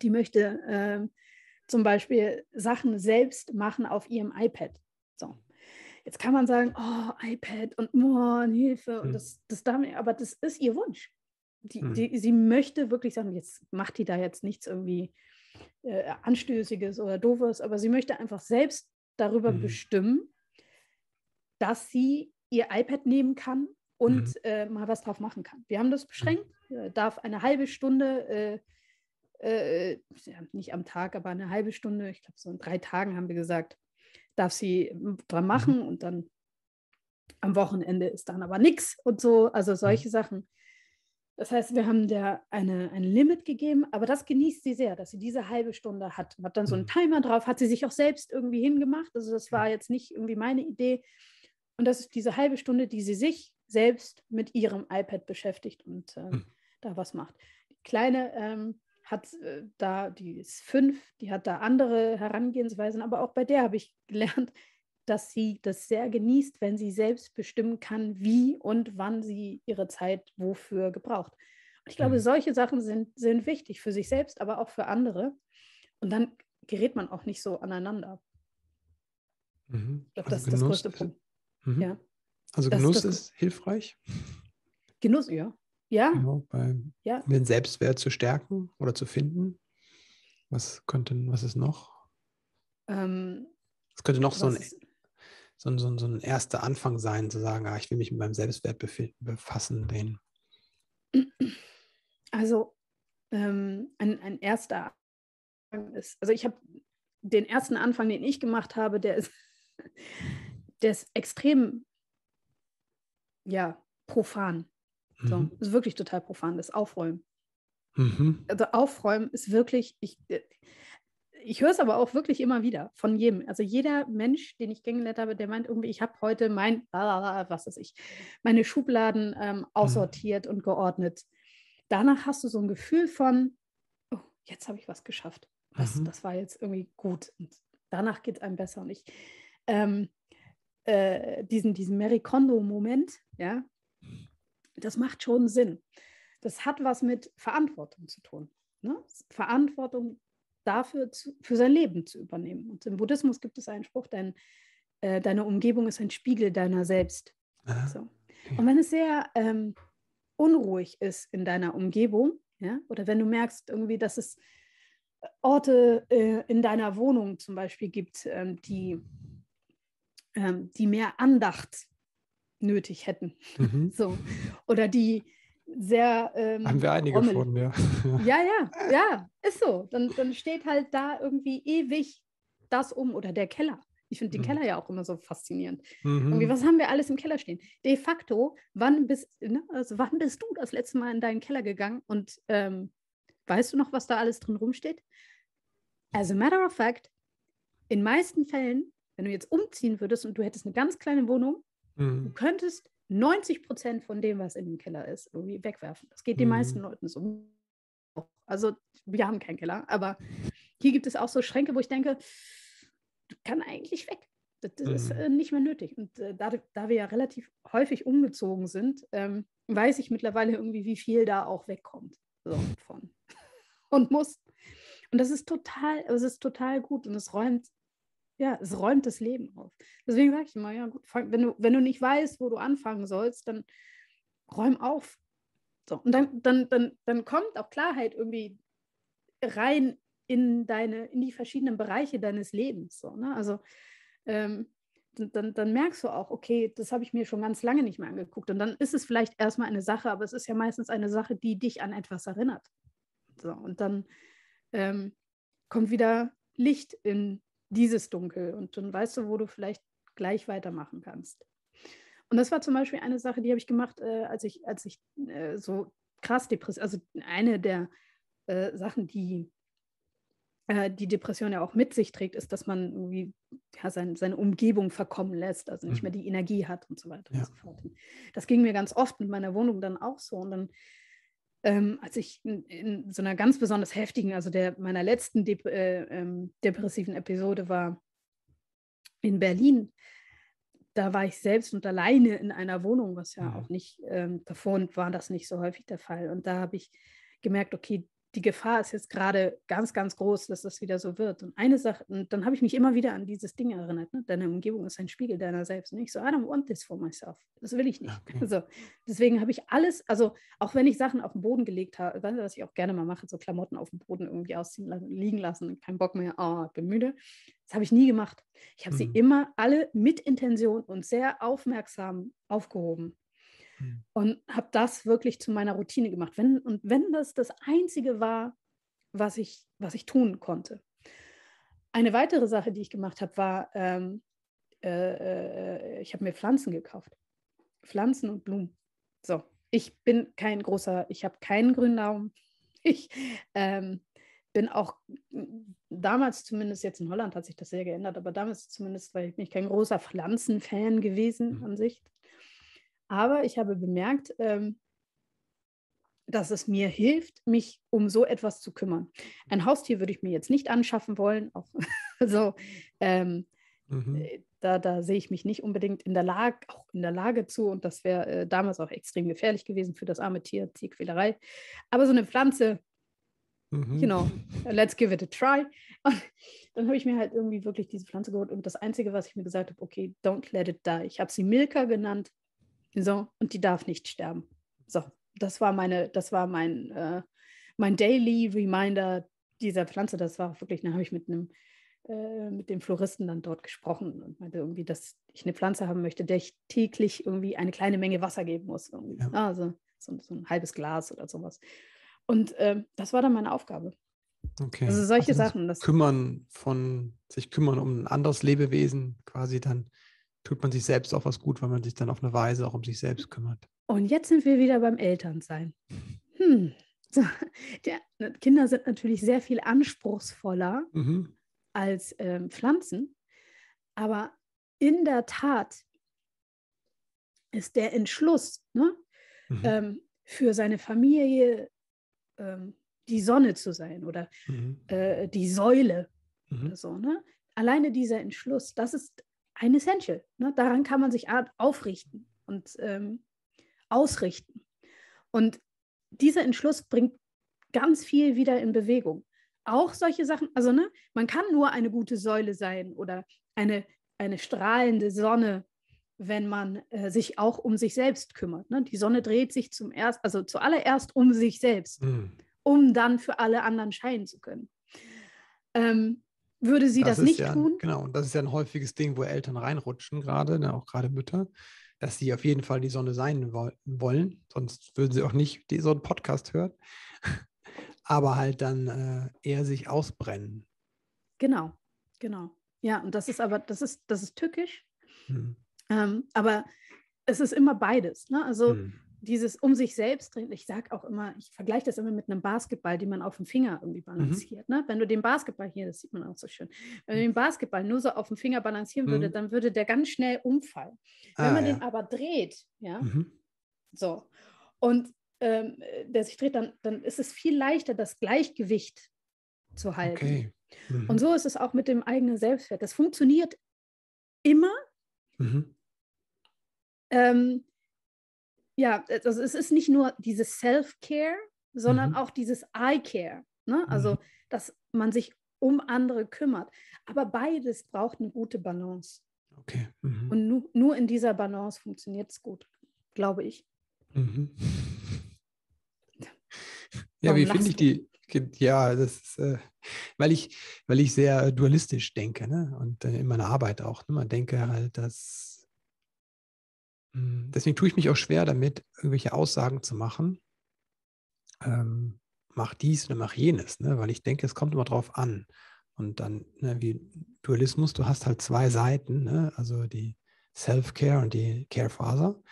S2: die möchte ähm, zum Beispiel Sachen selbst machen auf ihrem iPad. So. Jetzt kann man sagen, oh, iPad und oh, Hilfe und mhm. das, das damit, aber das ist ihr Wunsch. Die, mhm. die, sie möchte wirklich sagen, jetzt macht die da jetzt nichts irgendwie äh, Anstößiges oder Doofes, aber sie möchte einfach selbst darüber mhm. bestimmen, dass sie ihr iPad nehmen kann und mhm. äh, mal was drauf machen kann. Wir haben das beschränkt, äh, darf eine halbe Stunde, äh, äh, nicht am Tag, aber eine halbe Stunde, ich glaube so in drei Tagen haben wir gesagt, darf sie dran mhm. machen und dann am Wochenende ist dann aber nichts und so, also solche mhm. Sachen. Das heißt, wir haben der eine, ein Limit gegeben, aber das genießt sie sehr, dass sie diese halbe Stunde hat. Hat dann so einen mhm. Timer drauf, hat sie sich auch selbst irgendwie hingemacht. Also das war jetzt nicht irgendwie meine Idee, und das ist diese halbe Stunde, die sie sich selbst mit ihrem iPad beschäftigt und äh, hm. da was macht. Die Kleine ähm, hat äh, da, die ist fünf, die hat da andere Herangehensweisen, aber auch bei der habe ich gelernt, dass sie das sehr genießt, wenn sie selbst bestimmen kann, wie und wann sie ihre Zeit wofür gebraucht. Und ich glaube, mhm. solche Sachen sind, sind wichtig für sich selbst, aber auch für andere. Und dann gerät man auch nicht so aneinander.
S1: Mhm.
S2: Ich glaube, also das ist das größte Punkt.
S1: Mhm. Ja. Also Genuss das, ist hilfreich.
S2: Genuss, ja. Ja.
S1: Genau, bei, ja. den Selbstwert zu stärken oder zu finden. Was könnte, was ist noch?
S2: Ähm,
S1: es könnte noch so ein, so, ein, so, ein, so ein erster Anfang sein, zu sagen, ah, ich will mich mit meinem Selbstwert befassen, den.
S2: Also ähm, ein, ein erster Anfang ist, also ich habe den ersten Anfang, den ich gemacht habe, der ist, der ist extrem, ja, profan. So, mhm. ist wirklich total profan, das Aufräumen. Mhm. Also Aufräumen ist wirklich, ich, ich höre es aber auch wirklich immer wieder von jedem. Also jeder Mensch, den ich kennengelernt habe, der meint irgendwie, ich habe heute mein, was weiß ich, meine Schubladen ähm, aussortiert mhm. und geordnet. Danach hast du so ein Gefühl von, oh, jetzt habe ich was geschafft. Das, mhm. das war jetzt irgendwie gut. Und danach geht es einem besser. Und ich, ähm, äh, diesen, diesen Mary Kondo-Moment, ja, das macht schon Sinn. Das hat was mit Verantwortung zu tun. Ne? Verantwortung dafür, zu, für sein Leben zu übernehmen. Und im Buddhismus gibt es einen Spruch, dein, äh, deine Umgebung ist ein Spiegel deiner selbst. So. Und wenn es sehr ähm, unruhig ist in deiner Umgebung, ja, oder wenn du merkst irgendwie, dass es Orte äh, in deiner Wohnung zum Beispiel gibt, ähm, die ähm, die mehr Andacht nötig hätten. Mhm. So. Oder die, sehr. Ähm,
S1: Haben wir einige rommelig. von, ja.
S2: Ja, ja, ja, ist so. Dann, dann steht halt da irgendwie ewig das um oder der Keller. Ich finde den mhm. Keller ja auch immer so faszinierend. Mhm. Irgendwie, was haben wir alles im Keller stehen? De facto, wann bist, ne, also wann bist du das letzte Mal in deinen Keller gegangen und ähm, weißt du noch, was da alles drin rumsteht? As a matter of fact, in meisten Fällen, wenn du jetzt umziehen würdest und du hättest eine ganz kleine Wohnung, mhm. du könntest 90 Prozent von dem, was in dem Keller ist, irgendwie wegwerfen. Das geht den meisten mhm. Leuten so. Also, wir haben keinen Keller, aber hier gibt es auch so Schränke, wo ich denke, kann eigentlich weg. Das, das mhm. ist äh, nicht mehr nötig. Und äh, da, da wir ja relativ häufig umgezogen sind, ähm, weiß ich mittlerweile irgendwie, wie viel da auch wegkommt. So, von. Und muss. Und das ist total, es ist total gut und es räumt, ja, es räumt das Leben auf. Deswegen sage ich immer, ja gut, wenn, du, wenn du nicht weißt, wo du anfangen sollst, dann räum auf. So, und dann, dann, dann, dann kommt auch Klarheit irgendwie rein in deine, in die verschiedenen Bereiche deines Lebens. So, ne? Also ähm, dann, dann merkst du auch, okay, das habe ich mir schon ganz lange nicht mehr angeguckt. Und dann ist es vielleicht erstmal eine Sache, aber es ist ja meistens eine Sache, die dich an etwas erinnert. So, und dann ähm, kommt wieder Licht in dieses Dunkel und dann weißt du, wo du vielleicht gleich weitermachen kannst. Und das war zum Beispiel eine Sache, die habe ich gemacht, äh, als ich, als ich äh, so krass depressiv, also eine der äh, Sachen, die äh, die Depression ja auch mit sich trägt, ist, dass man irgendwie ja, sein, seine Umgebung verkommen lässt, also nicht mhm. mehr die Energie hat und so weiter ja. und so fort. Das ging mir ganz oft mit meiner Wohnung dann auch so. Und dann, ähm, als ich in, in, so einer ganz besonders heftigen, also der meiner letzten Dep äh, ähm, depressiven Episode war in Berlin, da war ich selbst und alleine in einer Wohnung, was ja mhm. auch nicht, ähm, davor war das nicht so häufig der Fall. Und da habe ich gemerkt, okay, die Gefahr ist jetzt gerade ganz, ganz groß, dass das wieder so wird. Und eine Sache, und dann habe ich mich immer wieder an dieses Ding erinnert, ne? deine Umgebung ist ein Spiegel deiner selbst. Und ich so, I don't want this for myself. Das will ich nicht. Okay. Also, deswegen habe ich alles, also auch wenn ich Sachen auf den Boden gelegt habe, was ich auch gerne mal mache, so Klamotten auf dem Boden irgendwie ausziehen lassen, liegen lassen, kein Bock mehr, oh, ich bin müde. Das habe ich nie gemacht. Ich habe mhm. sie immer alle mit Intention und sehr aufmerksam aufgehoben. Hm. Und habe das wirklich zu meiner Routine gemacht. Wenn, und wenn das das Einzige war, was ich, was ich tun konnte. Eine weitere Sache, die ich gemacht habe, war, ähm, äh, äh, ich habe mir Pflanzen gekauft. Pflanzen und Blumen. So, ich bin kein großer, ich habe keinen grünen Daumen. Ich ähm, bin auch damals zumindest, jetzt in Holland hat sich das sehr geändert, aber damals zumindest, weil ich kein großer Pflanzenfan gewesen mhm. an sich. Aber ich habe bemerkt, ähm, dass es mir hilft, mich um so etwas zu kümmern. Ein Haustier würde ich mir jetzt nicht anschaffen wollen. Auch so, ähm, mhm. Äh, da, da sehe ich mich nicht unbedingt in der Lage, auch in der Lage zu. Und das wäre äh, damals auch extrem gefährlich gewesen für das arme Tier, Tierquälerei. Aber so eine Pflanze, mhm. you know, let's give it a try. Und dann habe ich mir halt irgendwie wirklich diese Pflanze geholt. Und das Einzige, was ich mir gesagt habe, okay, don't let it die. Ich habe sie Milka genannt. So, und die darf nicht sterben. So, das war meine, das war mein, äh, mein Daily Reminder dieser Pflanze. Das war wirklich, dann habe ich mit einem, äh, mit dem Floristen dann dort gesprochen und meinte irgendwie, dass ich eine Pflanze haben möchte, der ich täglich irgendwie eine kleine Menge Wasser geben muss. Ja. Also so, so, ein halbes Glas oder sowas. Und äh, das war dann meine Aufgabe.
S1: Okay.
S2: Also solche also Sachen.
S1: Das kümmern von, sich kümmern um ein anderes Lebewesen quasi dann tut man sich selbst auch was gut, weil man sich dann auf eine Weise auch um sich selbst kümmert.
S2: Und jetzt sind wir wieder beim Elternsein. Hm. So, der, ne, Kinder sind natürlich sehr viel anspruchsvoller mhm. als ähm, Pflanzen, aber in der Tat ist der Entschluss ne, mhm. ähm, für seine Familie ähm, die Sonne zu sein oder mhm. äh, die Säule mhm. oder so. Ne? Alleine dieser Entschluss, das ist ein Essential. Ne? Daran kann man sich aufrichten und ähm, ausrichten. Und dieser Entschluss bringt ganz viel wieder in Bewegung. Auch solche Sachen, also ne, man kann nur eine gute Säule sein oder eine, eine strahlende Sonne, wenn man äh, sich auch um sich selbst kümmert. Ne? Die Sonne dreht sich zum erst, also zuallererst um sich selbst, mhm. um dann für alle anderen scheinen zu können. Ähm, würde sie das, das nicht
S1: ja,
S2: tun?
S1: Genau, und das ist ja ein häufiges Ding, wo Eltern reinrutschen, gerade, ne, auch gerade Mütter, dass sie auf jeden Fall die Sonne sein wollen, sonst würden sie auch nicht so einen Podcast hören. Aber halt dann äh, eher sich ausbrennen.
S2: Genau, genau. Ja, und das ist aber, das ist, das ist tückisch. Hm. Ähm, aber es ist immer beides. Ne? Also hm dieses um sich selbst drehen, ich sage auch immer, ich vergleiche das immer mit einem Basketball, den man auf dem Finger irgendwie mhm. balanciert. Mhm. Ne? Wenn du den Basketball hier, das sieht man auch so schön, wenn du den Basketball nur so auf dem Finger balancieren mhm. würde, dann würde der ganz schnell umfallen. Wenn ah, man ja. den aber dreht, ja, mhm. so, und ähm, der sich dreht, dann, dann ist es viel leichter, das Gleichgewicht zu halten. Okay. Mhm. Und so ist es auch mit dem eigenen Selbstwert. Das funktioniert immer. Mhm. Ähm, ja, also es ist nicht nur dieses Self-Care, sondern mhm. auch dieses I-Care. Ne? Also, mhm. dass man sich um andere kümmert. Aber beides braucht eine gute Balance.
S1: Okay.
S2: Mhm. Und nu nur in dieser Balance funktioniert es gut, glaube ich.
S1: Mhm. Ja, wie finde ich die? Ja, das ist, äh, weil ich, weil ich sehr dualistisch denke, ne? Und äh, in meiner Arbeit auch. Ne? Man denke halt, dass deswegen tue ich mich auch schwer damit, irgendwelche Aussagen zu machen. Ähm, mach dies oder mach jenes, ne? weil ich denke, es kommt immer drauf an. Und dann, ne, wie Dualismus, du hast halt zwei Seiten, ne? also die Self-Care und die Care for.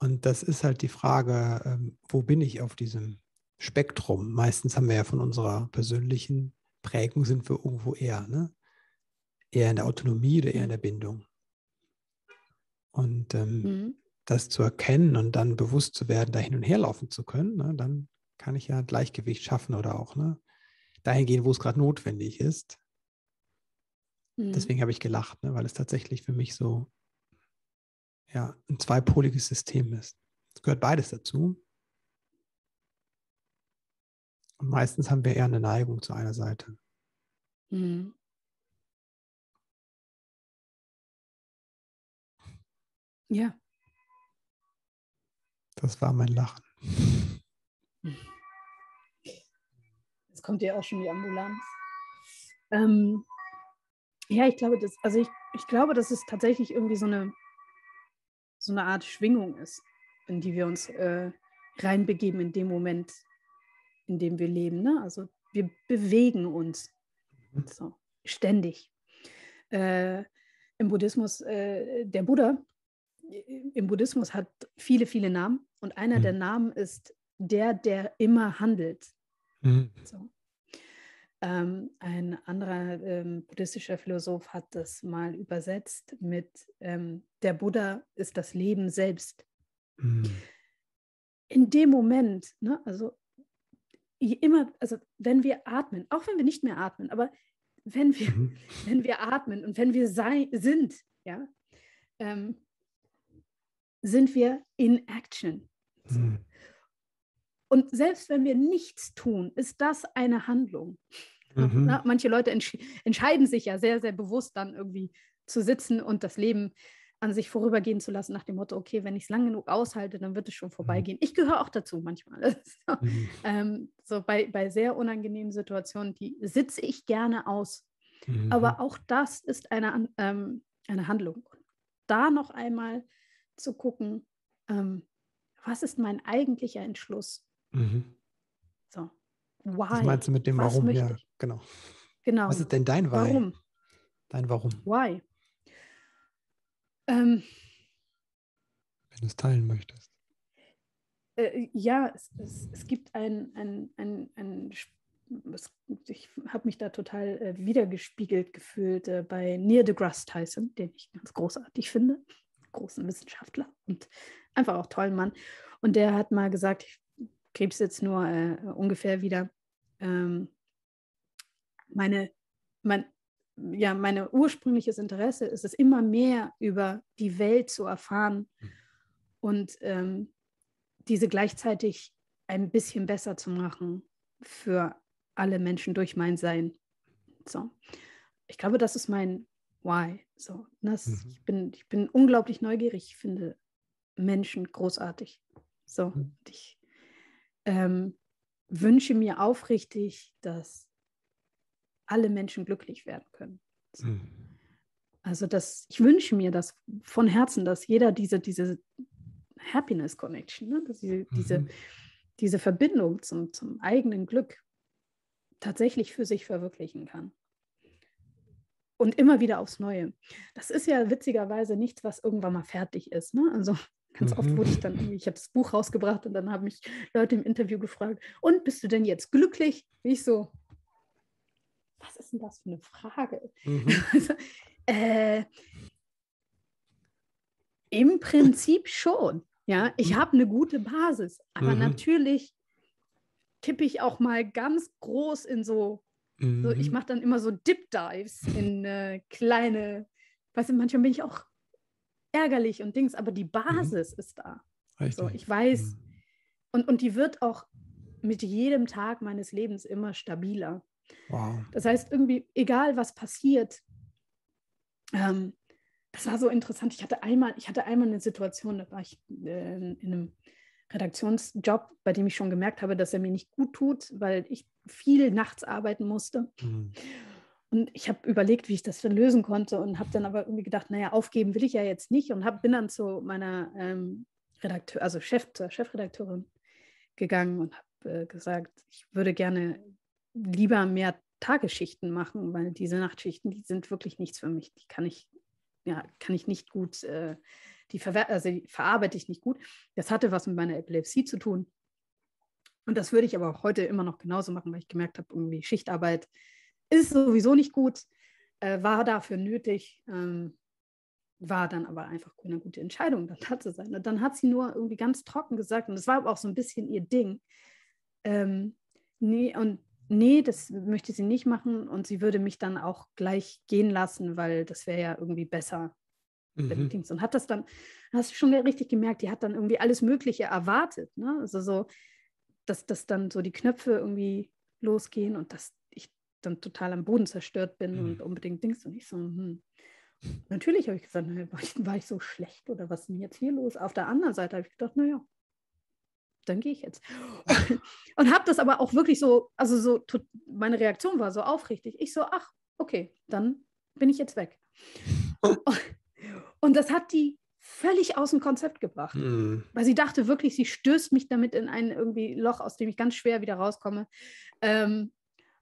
S1: Und das ist halt die Frage, ähm, wo bin ich auf diesem Spektrum? Meistens haben wir ja von unserer persönlichen Prägung sind wir irgendwo eher, ne? eher in der Autonomie oder eher in der Bindung. Und ähm, mhm. das zu erkennen und dann bewusst zu werden, da hin und her laufen zu können, ne, dann kann ich ja Gleichgewicht schaffen oder auch ne, dahin gehen, wo es gerade notwendig ist. Mhm. Deswegen habe ich gelacht, ne, weil es tatsächlich für mich so ja, ein zweipoliges System ist. Es gehört beides dazu. Und meistens haben wir eher eine Neigung zu einer Seite. Mhm.
S2: Ja.
S1: Das war mein Lachen.
S2: Jetzt kommt ja auch schon die Ambulanz. Ähm, ja, ich glaube, das, also ich, ich glaube, dass es tatsächlich irgendwie so eine, so eine Art Schwingung ist, in die wir uns äh, reinbegeben in dem Moment, in dem wir leben. Ne? Also wir bewegen uns mhm. so, ständig. Äh, Im Buddhismus, äh, der Buddha im Buddhismus hat viele, viele Namen und einer mhm. der Namen ist der, der immer handelt. Mhm. So. Ähm, ein anderer ähm, buddhistischer Philosoph hat das mal übersetzt mit ähm, der Buddha ist das Leben selbst. Mhm. In dem Moment, ne, also immer, also wenn wir atmen, auch wenn wir nicht mehr atmen, aber wenn wir, mhm. wenn wir atmen und wenn wir sei, sind, ja, ähm, sind wir in Action. Mhm. Und selbst wenn wir nichts tun, ist das eine Handlung. Mhm. Na, manche Leute entsch entscheiden sich ja sehr, sehr bewusst dann irgendwie zu sitzen und das Leben an sich vorübergehen zu lassen nach dem Motto, okay, wenn ich es lang genug aushalte, dann wird es schon vorbeigehen. Mhm. Ich gehöre auch dazu manchmal. so, mhm. ähm, so bei, bei sehr unangenehmen Situationen, die sitze ich gerne aus. Mhm. Aber auch das ist eine, ähm, eine Handlung. Da noch einmal zu gucken, ähm, was ist mein eigentlicher Entschluss? Mhm. So,
S1: why? Was meinst du mit dem was Warum? Ja, genau.
S2: genau.
S1: Was ist denn dein Why? Warum? Dein Warum?
S2: Why? Ähm,
S1: Wenn du es teilen möchtest.
S2: Äh, ja, es, es, es, gibt ein, ein, ein, ein ich habe mich da total äh, wiedergespiegelt gefühlt äh, bei Neil deGrasse Tyson, den ich ganz großartig finde großen Wissenschaftler und einfach auch tollen Mann. Und der hat mal gesagt, ich kriege es jetzt nur äh, ungefähr wieder, ähm, meine, mein, ja, meine ursprüngliches Interesse ist es immer mehr über die Welt zu erfahren hm. und ähm, diese gleichzeitig ein bisschen besser zu machen für alle Menschen durch mein Sein. So. Ich glaube, das ist mein, why. So, das, mhm. ich, bin, ich bin unglaublich neugierig. Ich finde Menschen großartig. So, mhm. ich ähm, wünsche mir aufrichtig, dass alle Menschen glücklich werden können. So. Mhm. Also das, ich wünsche mir das von Herzen, dass jeder diese, diese Happiness Connection, ne? diese, mhm. diese, diese Verbindung zum, zum eigenen Glück tatsächlich für sich verwirklichen kann. Und immer wieder aufs Neue. Das ist ja witzigerweise nichts, was irgendwann mal fertig ist. Ne? Also ganz mhm. oft wurde ich dann irgendwie, ich habe das Buch rausgebracht und dann haben mich Leute im Interview gefragt, und bist du denn jetzt glücklich? Wie ich so, was ist denn das für eine Frage? Mhm. Also, äh, Im Prinzip schon. Ja, ich mhm. habe eine gute Basis, aber mhm. natürlich kippe ich auch mal ganz groß in so, mhm. so ich mache dann immer so Dip Dives in äh, kleine, weißt du, manchmal bin ich auch ärgerlich und Dings, aber die mhm. Basis ist da. So, ich weiß, mhm. und, und die wird auch mit jedem Tag meines Lebens immer stabiler. Wow. Das heißt, irgendwie, egal was passiert, ähm, das war so interessant. Ich hatte einmal, ich hatte einmal eine Situation, da war ich äh, in einem Redaktionsjob, bei dem ich schon gemerkt habe, dass er mir nicht gut tut, weil ich viel nachts arbeiten musste. Mhm. Und ich habe überlegt, wie ich das dann lösen konnte und habe dann aber irgendwie gedacht, naja, aufgeben will ich ja jetzt nicht und hab, bin dann zu meiner ähm, Redakteur, also Chef, zur Chefredakteurin gegangen und habe äh, gesagt, ich würde gerne lieber mehr Tagesschichten machen, weil diese Nachtschichten, die sind wirklich nichts für mich. Die kann ich, ja, kann ich nicht gut, äh, die, verwer also die verarbeite ich nicht gut. Das hatte was mit meiner Epilepsie zu tun. Und das würde ich aber auch heute immer noch genauso machen, weil ich gemerkt habe, irgendwie Schichtarbeit ist sowieso nicht gut, äh, war dafür nötig, ähm, war dann aber einfach eine gute Entscheidung, dann da zu sein. Und dann hat sie nur irgendwie ganz trocken gesagt, und das war aber auch so ein bisschen ihr Ding, ähm, nee, und nee, das möchte sie nicht machen und sie würde mich dann auch gleich gehen lassen, weil das wäre ja irgendwie besser. Mhm. Und hat das dann, hast du schon richtig gemerkt, die hat dann irgendwie alles Mögliche erwartet. Ne? Also so, dass, dass dann so die Knöpfe irgendwie losgehen und dass ich dann total am Boden zerstört bin mhm. und unbedingt Dings und ich so, hm. Natürlich habe ich gesagt, war ich, war ich so schlecht oder was ist denn jetzt hier los? Auf der anderen Seite habe ich gedacht, naja, dann gehe ich jetzt. Und habe das aber auch wirklich so, also so, meine Reaktion war so aufrichtig. Ich so, ach, okay, dann bin ich jetzt weg. Und das hat die völlig aus dem Konzept gebracht, mhm. weil sie dachte wirklich, sie stößt mich damit in ein irgendwie Loch, aus dem ich ganz schwer wieder rauskomme. Ähm,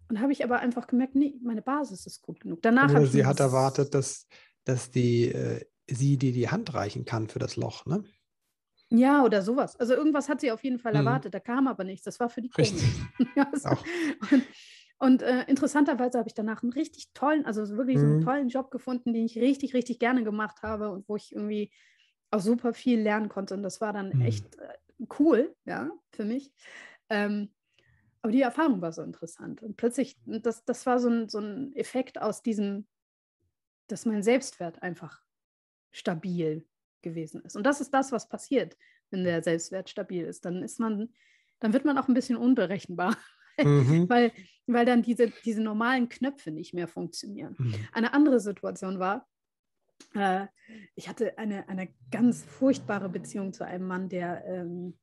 S2: und habe ich aber einfach gemerkt, nee, meine Basis ist gut genug. Danach
S1: habe sie hat erwartet, dass, dass die, äh, sie dir die Hand reichen kann für das Loch, ne?
S2: Ja, oder sowas. Also irgendwas hat sie auf jeden Fall mhm. erwartet, da kam aber nichts. Das war für die
S1: Richtig.
S2: Und, und äh, interessanterweise habe ich danach einen richtig tollen, also wirklich mhm. so einen mhm. tollen Job gefunden, den ich richtig, richtig gerne gemacht habe und wo ich irgendwie auch super viel lernen konnte. Und das war dann mhm. echt äh, cool, ja, für mich. Ähm, aber die Erfahrung war so interessant. Und plötzlich, das, das war so ein, so ein Effekt aus diesem, dass mein Selbstwert einfach stabil gewesen ist. Und das ist das, was passiert, wenn der Selbstwert stabil ist. Dann ist man, dann wird man auch ein bisschen unberechenbar. Mhm. weil, weil dann diese, diese normalen Knöpfe nicht mehr funktionieren. Mhm. Eine andere Situation war, äh, ich hatte eine, eine ganz furchtbare Beziehung zu einem Mann, der ähm,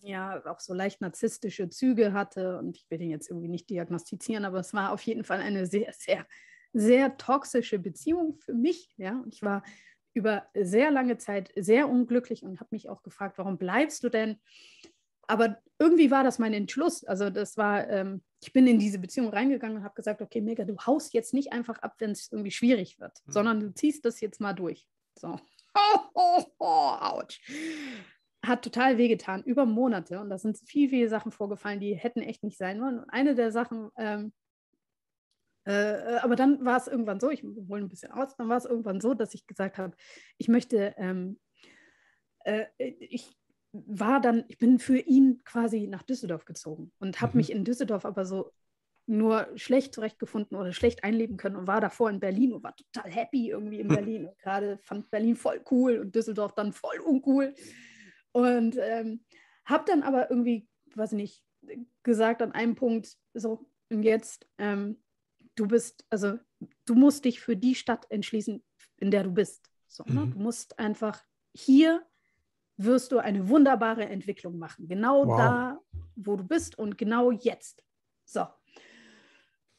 S2: ja auch so leicht narzisstische Züge hatte und ich will ihn jetzt irgendwie nicht diagnostizieren, aber es war auf jeden Fall eine sehr, sehr, sehr toxische Beziehung für mich. Ja, ich war über sehr lange Zeit sehr unglücklich und habe mich auch gefragt, warum bleibst du denn? Aber irgendwie war das mein Entschluss. Also das war, ähm, ich bin in diese Beziehung reingegangen und habe gesagt, okay, Mega, du haust jetzt nicht einfach ab, wenn es irgendwie schwierig wird, mhm. sondern du ziehst das jetzt mal durch. So. Oh, oh, oh, ouch. Hat total wehgetan, über Monate. Und da sind viel, viele Sachen vorgefallen, die hätten echt nicht sein wollen. Und eine der Sachen, ähm, äh, aber dann war es irgendwann so, ich hole ein bisschen aus, dann war es irgendwann so, dass ich gesagt habe, ich möchte, ähm, äh, ich war dann, ich bin für ihn quasi nach Düsseldorf gezogen und habe mhm. mich in Düsseldorf aber so nur schlecht zurechtgefunden oder schlecht einleben können und war davor in Berlin und war total happy irgendwie in Berlin und gerade fand Berlin voll cool und Düsseldorf dann voll uncool und ähm, habe dann aber irgendwie, weiß nicht, gesagt an einem Punkt so und jetzt ähm, du bist, also du musst dich für die Stadt entschließen, in der du bist. So, ne? Mhm. Du musst einfach hier wirst du eine wunderbare Entwicklung machen. Genau wow. da, wo du bist und genau jetzt. So.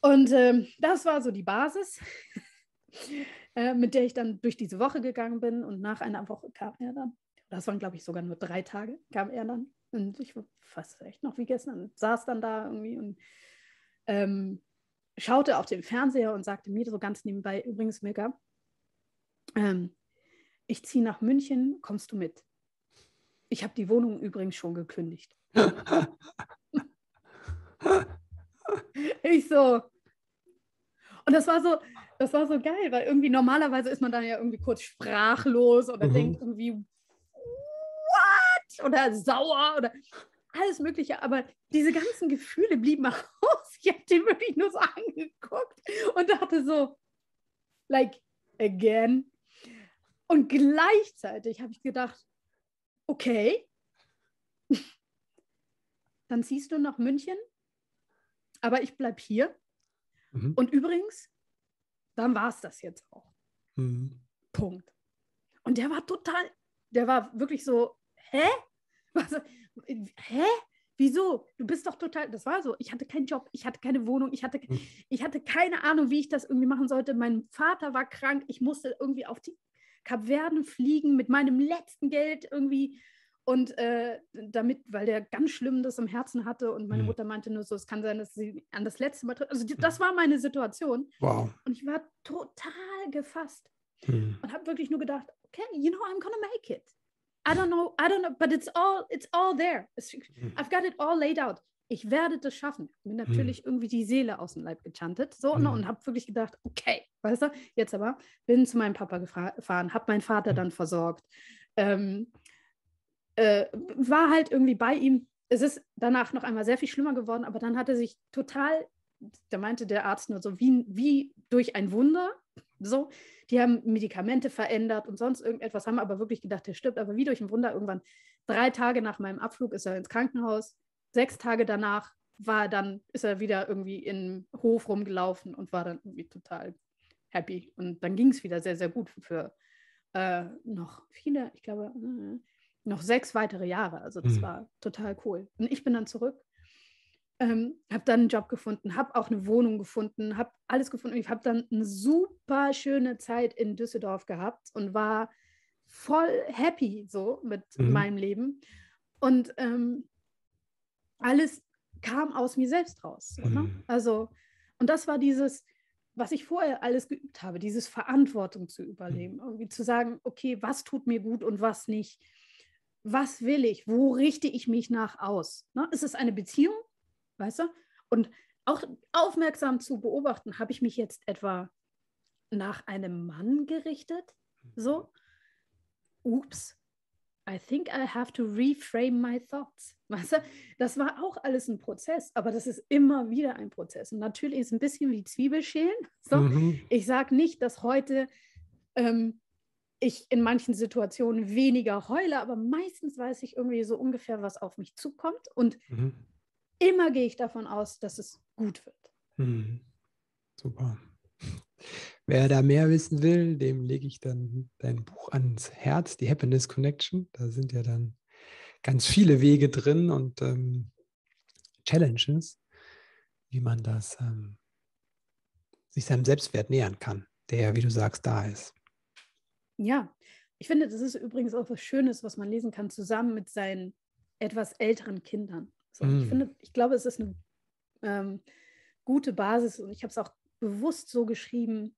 S2: Und ähm, das war so die Basis. äh, mit der ich dann durch diese Woche gegangen bin und nach einer Woche kam er dann. Das waren, glaube ich, sogar nur drei Tage, kam er dann. Und ich war fast echt noch wie gestern, saß dann da irgendwie und ähm, schaute auf den Fernseher und sagte mir so ganz nebenbei, übrigens, Milka, ähm, ich ziehe nach München, kommst du mit? Ich habe die Wohnung übrigens schon gekündigt. ich so. Und das war so, das war so geil, weil irgendwie normalerweise ist man dann ja irgendwie kurz sprachlos oder mhm. denkt irgendwie, what? Oder sauer oder alles Mögliche. Aber diese ganzen Gefühle blieben aus. Ich habe den wirklich nur so angeguckt und dachte so, like, again. Und gleichzeitig habe ich gedacht, okay, dann ziehst du nach München, aber ich bleibe hier. Mhm. Und übrigens, dann war es das jetzt auch. Mhm. Punkt. Und der war total, der war wirklich so, hä? Was, hä? Wieso? Du bist doch total, das war so, ich hatte keinen Job, ich hatte keine Wohnung, ich hatte, mhm. ich hatte keine Ahnung, wie ich das irgendwie machen sollte. Mein Vater war krank, ich musste irgendwie auf die Kapverden fliegen mit meinem letzten Geld irgendwie und äh, damit, weil der ganz schlimm das im Herzen hatte und meine mhm. Mutter meinte nur so, es kann sein, dass sie an das letzte Mal, also die, das war meine Situation.
S1: Wow.
S2: Und ich war total gefasst mhm. und habe wirklich nur gedacht, okay, you know, I'm gonna make it. I don't know, I don't know, but it's all, it's all there. It's, mhm. I've got it all laid out. Ich werde das schaffen. Mir mhm. natürlich irgendwie die Seele aus dem Leib gechantet. So, ne, und habe wirklich gedacht, okay, weißt du, jetzt aber, bin zu meinem Papa gefahren, habe meinen Vater mhm. dann versorgt. Ähm, äh, war halt irgendwie bei ihm. Es ist danach noch einmal sehr viel schlimmer geworden, aber dann hat er sich total, da meinte der Arzt nur so, wie, wie durch ein Wunder, so, die haben Medikamente verändert und sonst irgendetwas, haben aber wirklich gedacht, der stirbt, aber wie durch ein Wunder, irgendwann drei Tage nach meinem Abflug ist er ins Krankenhaus, sechs Tage danach war dann, ist er wieder irgendwie im Hof rumgelaufen und war dann irgendwie total happy. Und dann ging es wieder sehr, sehr gut für äh, noch viele, ich glaube, äh, noch sechs weitere Jahre. Also das mhm. war total cool. Und ich bin dann zurück, ähm, habe dann einen Job gefunden, habe auch eine Wohnung gefunden, habe alles gefunden. Ich habe dann eine super schöne Zeit in Düsseldorf gehabt und war voll happy so mit mhm. meinem Leben. Und ähm, alles kam aus mir selbst raus. Ne? Mhm. Also, und das war dieses, was ich vorher alles geübt habe, dieses Verantwortung zu übernehmen, mhm. irgendwie zu sagen, okay, was tut mir gut und was nicht was will ich, wo richte ich mich nach aus? Ne? Ist es eine Beziehung, weißt du? Und auch aufmerksam zu beobachten, habe ich mich jetzt etwa nach einem Mann gerichtet? So, ups, I think I have to reframe my thoughts. Weißt du, das war auch alles ein Prozess, aber das ist immer wieder ein Prozess. Und natürlich ist es ein bisschen wie Zwiebelschälen. So. Mhm. Ich sage nicht, dass heute ähm, ich in manchen Situationen weniger heule, aber meistens weiß ich irgendwie so ungefähr, was auf mich zukommt. Und mhm. immer gehe ich davon aus, dass es gut wird. Mhm.
S1: Super. Wer da mehr wissen will, dem lege ich dann dein Buch ans Herz, die Happiness Connection. Da sind ja dann ganz viele Wege drin und ähm, Challenges, wie man das ähm, sich seinem Selbstwert nähern kann, der, wie du sagst, da ist.
S2: Ja, ich finde, das ist übrigens auch was Schönes, was man lesen kann, zusammen mit seinen etwas älteren Kindern. So, mm. Ich finde, ich glaube, es ist eine ähm, gute Basis und ich habe es auch bewusst so geschrieben,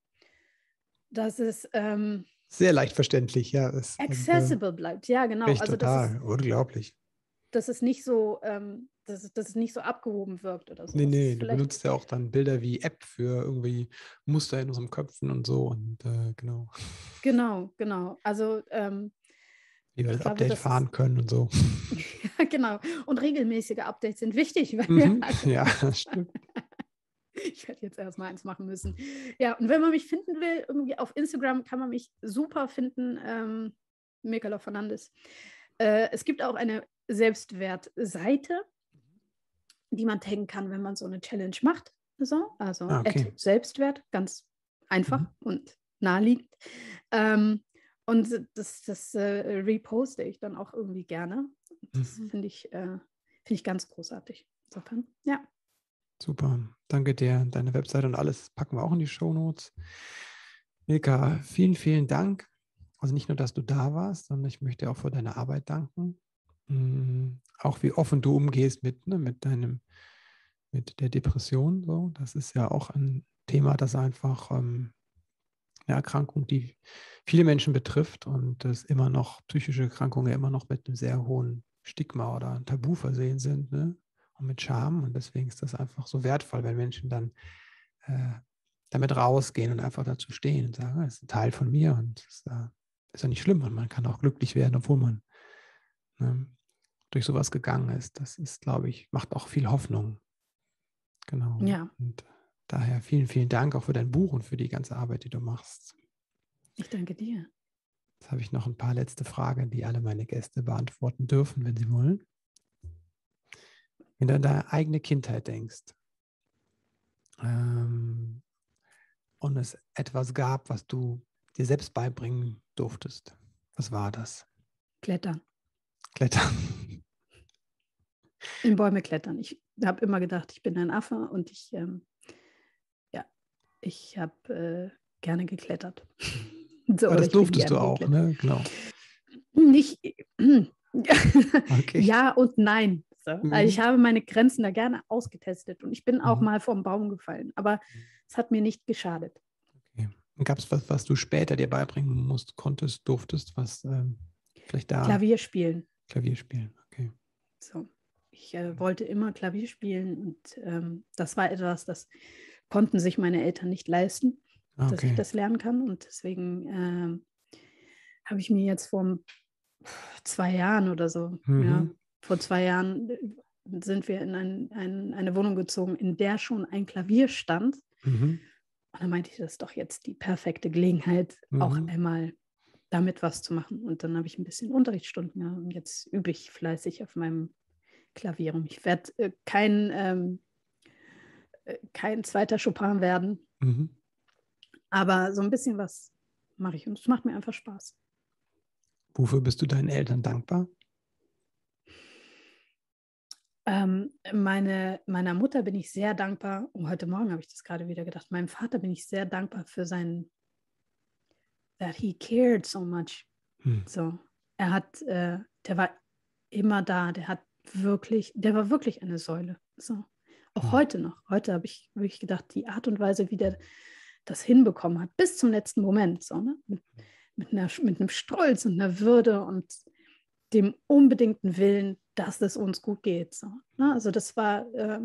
S2: dass es ähm,
S1: sehr leicht verständlich, ja. Es,
S2: accessible äh, bleibt, ja, genau.
S1: Also total, ist, unglaublich.
S2: Dass es nicht so ähm, dass, es, dass es nicht so abgehoben wirkt oder so.
S1: Nee, nee, du benutzt ja auch dann Bilder wie App für irgendwie Muster in unserem Köpfen und so und äh, genau.
S2: Genau, genau. Also ähm,
S1: wie wir das glaube, Update das fahren ist, können und so.
S2: ja, genau. Und regelmäßige Updates sind wichtig.
S1: Mhm. ja, stimmt.
S2: ich werde jetzt erstmal eins machen müssen. Ja, und wenn man mich finden will, irgendwie auf Instagram kann man mich super finden, ähm, Mikala Fernandes. Äh, es gibt auch eine Selbstwertseite, die man taggen kann, wenn man so eine Challenge macht. So, also ah, okay. Selbstwert, ganz einfach mhm. und naheliegend. Ähm, und das, das äh, reposte ich dann auch irgendwie gerne. Das mhm. finde ich, äh, find ich ganz großartig. Insofern, ja.
S1: Super, danke dir. Deine Webseite und alles packen wir auch in die Show Notes. Ilka, vielen, vielen Dank. Also nicht nur, dass du da warst, sondern ich möchte auch für deine Arbeit danken. Mhm. Auch wie offen du umgehst mit, ne, mit deinem, mit der Depression. So. Das ist ja auch ein Thema, das einfach ähm, eine Erkrankung, die viele Menschen betrifft und dass immer noch psychische Erkrankungen immer noch mit einem sehr hohen Stigma oder Tabu versehen sind ne? Und mit Scham. Und deswegen ist das einfach so wertvoll, wenn Menschen dann äh, damit rausgehen und einfach dazu stehen und sagen, es ist ein Teil von mir und es ist, äh, ist ja nicht schlimm und man kann auch glücklich werden, obwohl man ne, durch sowas gegangen ist. Das ist, glaube ich, macht auch viel Hoffnung. Genau.
S2: Ja.
S1: Und daher vielen, vielen Dank auch für dein Buch und für die ganze Arbeit, die du machst.
S2: Ich danke dir.
S1: Jetzt habe ich noch ein paar letzte Fragen, die alle meine Gäste beantworten dürfen, wenn sie wollen. Wenn du an deine eigene Kindheit denkst ähm, und es etwas gab, was du dir selbst beibringen durftest, was war das?
S2: Klettern.
S1: Klettern.
S2: In Bäume klettern. Ich habe immer gedacht, ich bin ein Affe und ich, ähm, ja, ich habe äh, gerne geklettert.
S1: so, das durftest du auch, ne? Genau.
S2: Nicht. okay. Ja und nein. So. Mhm. Also ich habe meine Grenzen da gerne ausgetestet und ich bin auch mhm. mal vom Baum gefallen, aber es hat mir nicht geschadet.
S1: Okay. Gab es was, was du später dir beibringen musst, konntest, durftest, was ähm, vielleicht da.
S2: Klavier spielen.
S1: Klavier spielen, okay.
S2: So. Ich äh, wollte immer Klavier spielen und ähm, das war etwas, das konnten sich meine Eltern nicht leisten, okay. dass ich das lernen kann. Und deswegen äh, habe ich mir jetzt vor zwei Jahren oder so, mhm. ja, vor zwei Jahren äh, sind wir in ein, ein, eine Wohnung gezogen, in der schon ein Klavier stand. Mhm. Und dann meinte ich, das ist doch jetzt die perfekte Gelegenheit, mhm. auch einmal damit was zu machen. Und dann habe ich ein bisschen Unterrichtsstunden. Ja, und jetzt übe ich fleißig auf meinem Klavier. Und ich werde äh, kein, ähm, äh, kein zweiter Chopin werden. Mhm. Aber so ein bisschen was mache ich und es macht mir einfach Spaß.
S1: Wofür bist du deinen Eltern dankbar?
S2: Ähm, meine, meiner Mutter bin ich sehr dankbar. Und heute Morgen habe ich das gerade wieder gedacht. Meinem Vater bin ich sehr dankbar für seinen that he cared so much. Hm. So, er hat, äh, der war immer da, der hat wirklich, der war wirklich eine Säule. So, auch hm. heute noch. Heute habe ich wirklich gedacht, die Art und Weise, wie der das hinbekommen hat, bis zum letzten Moment, so, ne? mit, mit, einer, mit einem Stolz und einer Würde und dem unbedingten Willen, dass es uns gut geht. So, ne? Also das war äh,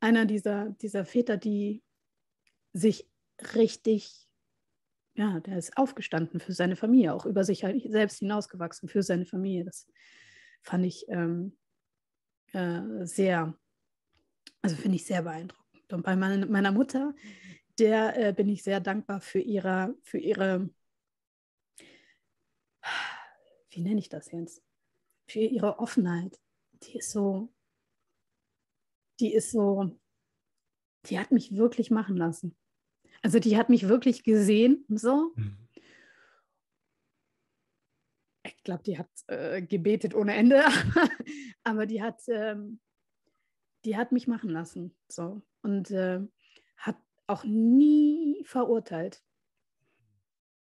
S2: einer dieser, dieser Väter, die sich richtig ja, der ist aufgestanden für seine Familie, auch über sich selbst hinausgewachsen für seine Familie. Das fand ich ähm, äh, sehr, also finde ich sehr beeindruckend. Und bei meine, meiner Mutter, der äh, bin ich sehr dankbar für ihre, für ihre, wie nenne ich das jetzt? Für ihre Offenheit. Die ist so, die ist so, die hat mich wirklich machen lassen. Also die hat mich wirklich gesehen, so. Mhm. Ich glaube, die hat äh, gebetet ohne Ende, aber die hat, ähm, die hat mich machen lassen, so und äh, hat auch nie verurteilt,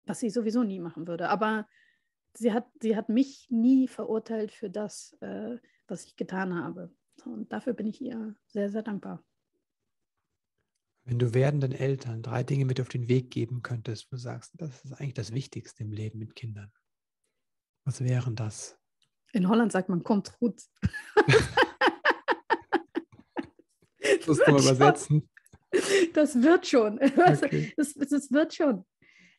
S2: was sie sowieso nie machen würde. Aber sie hat, sie hat mich nie verurteilt für das, äh, was ich getan habe. Und dafür bin ich ihr sehr, sehr dankbar.
S1: Wenn du werdenden Eltern drei Dinge mit auf den Weg geben könntest, wo du sagst, das ist eigentlich das Wichtigste im Leben mit Kindern. Was wären das?
S2: In Holland sagt man, kommt gut.
S1: das musst du übersetzen.
S2: Das wird schon. Okay. Das, das, wird schon.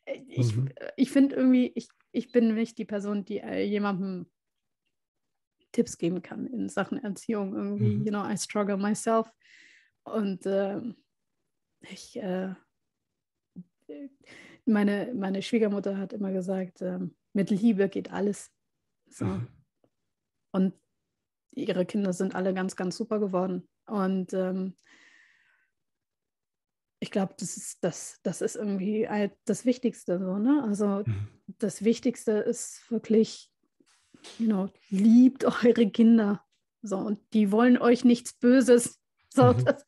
S2: Ich, mhm. ich finde irgendwie, ich, ich bin nicht die Person, die äh, jemandem Tipps geben kann in Sachen Erziehung. Irgendwie, mhm. you know, I struggle myself. Und äh, ich, äh, meine, meine Schwiegermutter hat immer gesagt, äh, mit Liebe geht alles. So. Mhm. Und ihre Kinder sind alle ganz, ganz super geworden. Und ähm, ich glaube, das ist, das, das ist irgendwie das Wichtigste. So, ne? Also mhm. das Wichtigste ist wirklich, you know, liebt eure Kinder. So, und die wollen euch nichts Böses. So, mhm. das,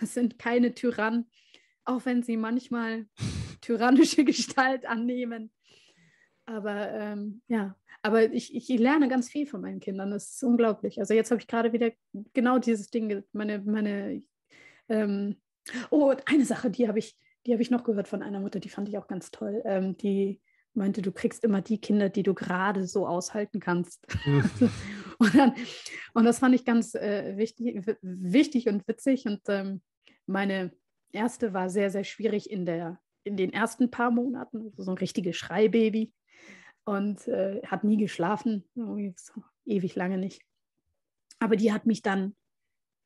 S2: das sind keine Tyrannen, auch wenn sie manchmal tyrannische Gestalt annehmen. Aber ähm, ja, aber ich, ich lerne ganz viel von meinen Kindern. Das ist unglaublich. Also jetzt habe ich gerade wieder genau dieses Ding, meine, meine, ähm, oh, eine Sache, die habe ich, die habe ich noch gehört von einer Mutter, die fand ich auch ganz toll. Ähm, die meinte, du kriegst immer die Kinder, die du gerade so aushalten kannst. Mhm. und, dann, und das fand ich ganz äh, wichtig, wichtig und witzig. Und ähm, meine erste war sehr, sehr schwierig in, der, in den ersten paar Monaten, so ein richtiges Schreibaby und äh, hat nie geschlafen, so ewig lange nicht. Aber die hat mich dann,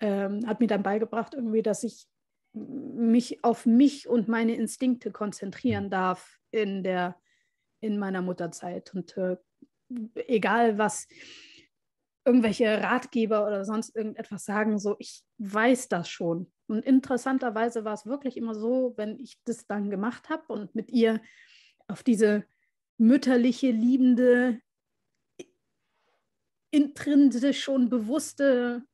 S2: ähm, hat mir dann beigebracht, irgendwie, dass ich mich auf mich und meine Instinkte konzentrieren darf in der, in meiner Mutterzeit. Und äh, egal was irgendwelche Ratgeber oder sonst irgendetwas sagen, so ich weiß das schon. Und interessanterweise war es wirklich immer so, wenn ich das dann gemacht habe und mit ihr auf diese mütterliche, liebende, intrinsisch schon bewusste,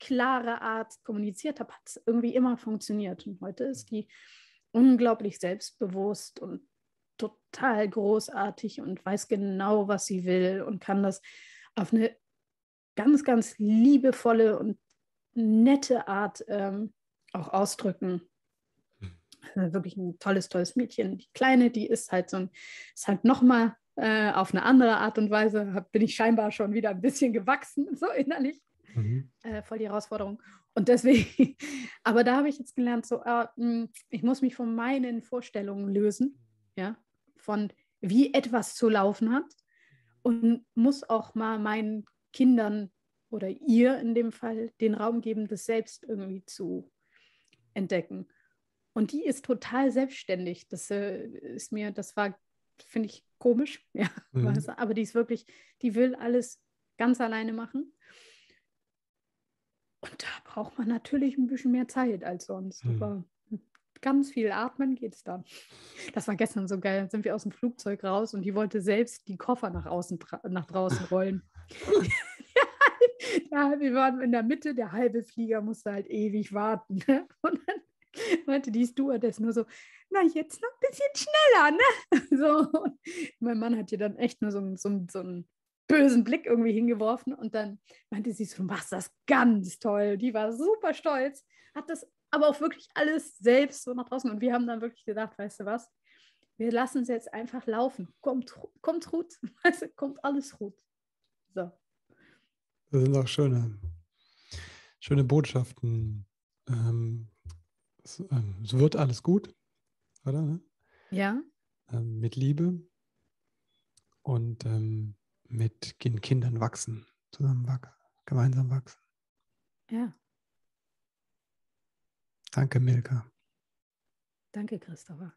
S2: klare Art kommuniziert habe, hat es irgendwie immer funktioniert. Und heute ist die unglaublich selbstbewusst und total großartig und weiß genau, was sie will und kann das auf eine ganz, ganz liebevolle und nette Art ähm, auch ausdrücken äh, wirklich ein tolles, tolles Mädchen. Die Kleine, die ist halt so ein, ist halt nochmal äh, auf eine andere Art und Weise, hab, bin ich scheinbar schon wieder ein bisschen gewachsen, so innerlich. Mhm. Äh, voll die Herausforderung. Und deswegen, aber da habe ich jetzt gelernt, so, äh, ich muss mich von meinen Vorstellungen lösen, ja, von wie etwas zu laufen hat und muss auch mal meinen Kindern oder ihr in dem Fall den Raum geben, das selbst irgendwie zu entdecken. Und die ist total selbstständig. Das äh, ist mir, das war, finde ich, komisch, ja. Mhm. Aber die ist wirklich, die will alles ganz alleine machen. Und da braucht man natürlich ein bisschen mehr Zeit als sonst. Mhm. Aber ganz viel atmen geht es dann. Das war gestern so geil. Dann sind wir aus dem Flugzeug raus und die wollte selbst die Koffer nach, außen, nach draußen rollen. ja, wir waren in der Mitte, der halbe Flieger musste halt ewig warten. Ne? Und dann meinte die Stewardess nur so, na jetzt noch ein bisschen schneller, ne? So. Und mein Mann hat ihr dann echt nur so, so, so einen bösen Blick irgendwie hingeworfen und dann meinte sie so, du machst das ganz toll. Die war super stolz, hat das aber auch wirklich alles selbst so nach draußen und wir haben dann wirklich gedacht, weißt du was, wir lassen es jetzt einfach laufen. Kommt, kommt gut, weißt du, kommt alles gut. So.
S1: Das sind auch schöne, schöne Botschaften. Ähm, es, ähm, es wird alles gut, oder? Ne?
S2: Ja.
S1: Ähm, mit Liebe und ähm, mit den Kindern wachsen, zusammen wachsen, gemeinsam wachsen.
S2: Ja.
S1: Danke, Milka.
S2: Danke, Christopher.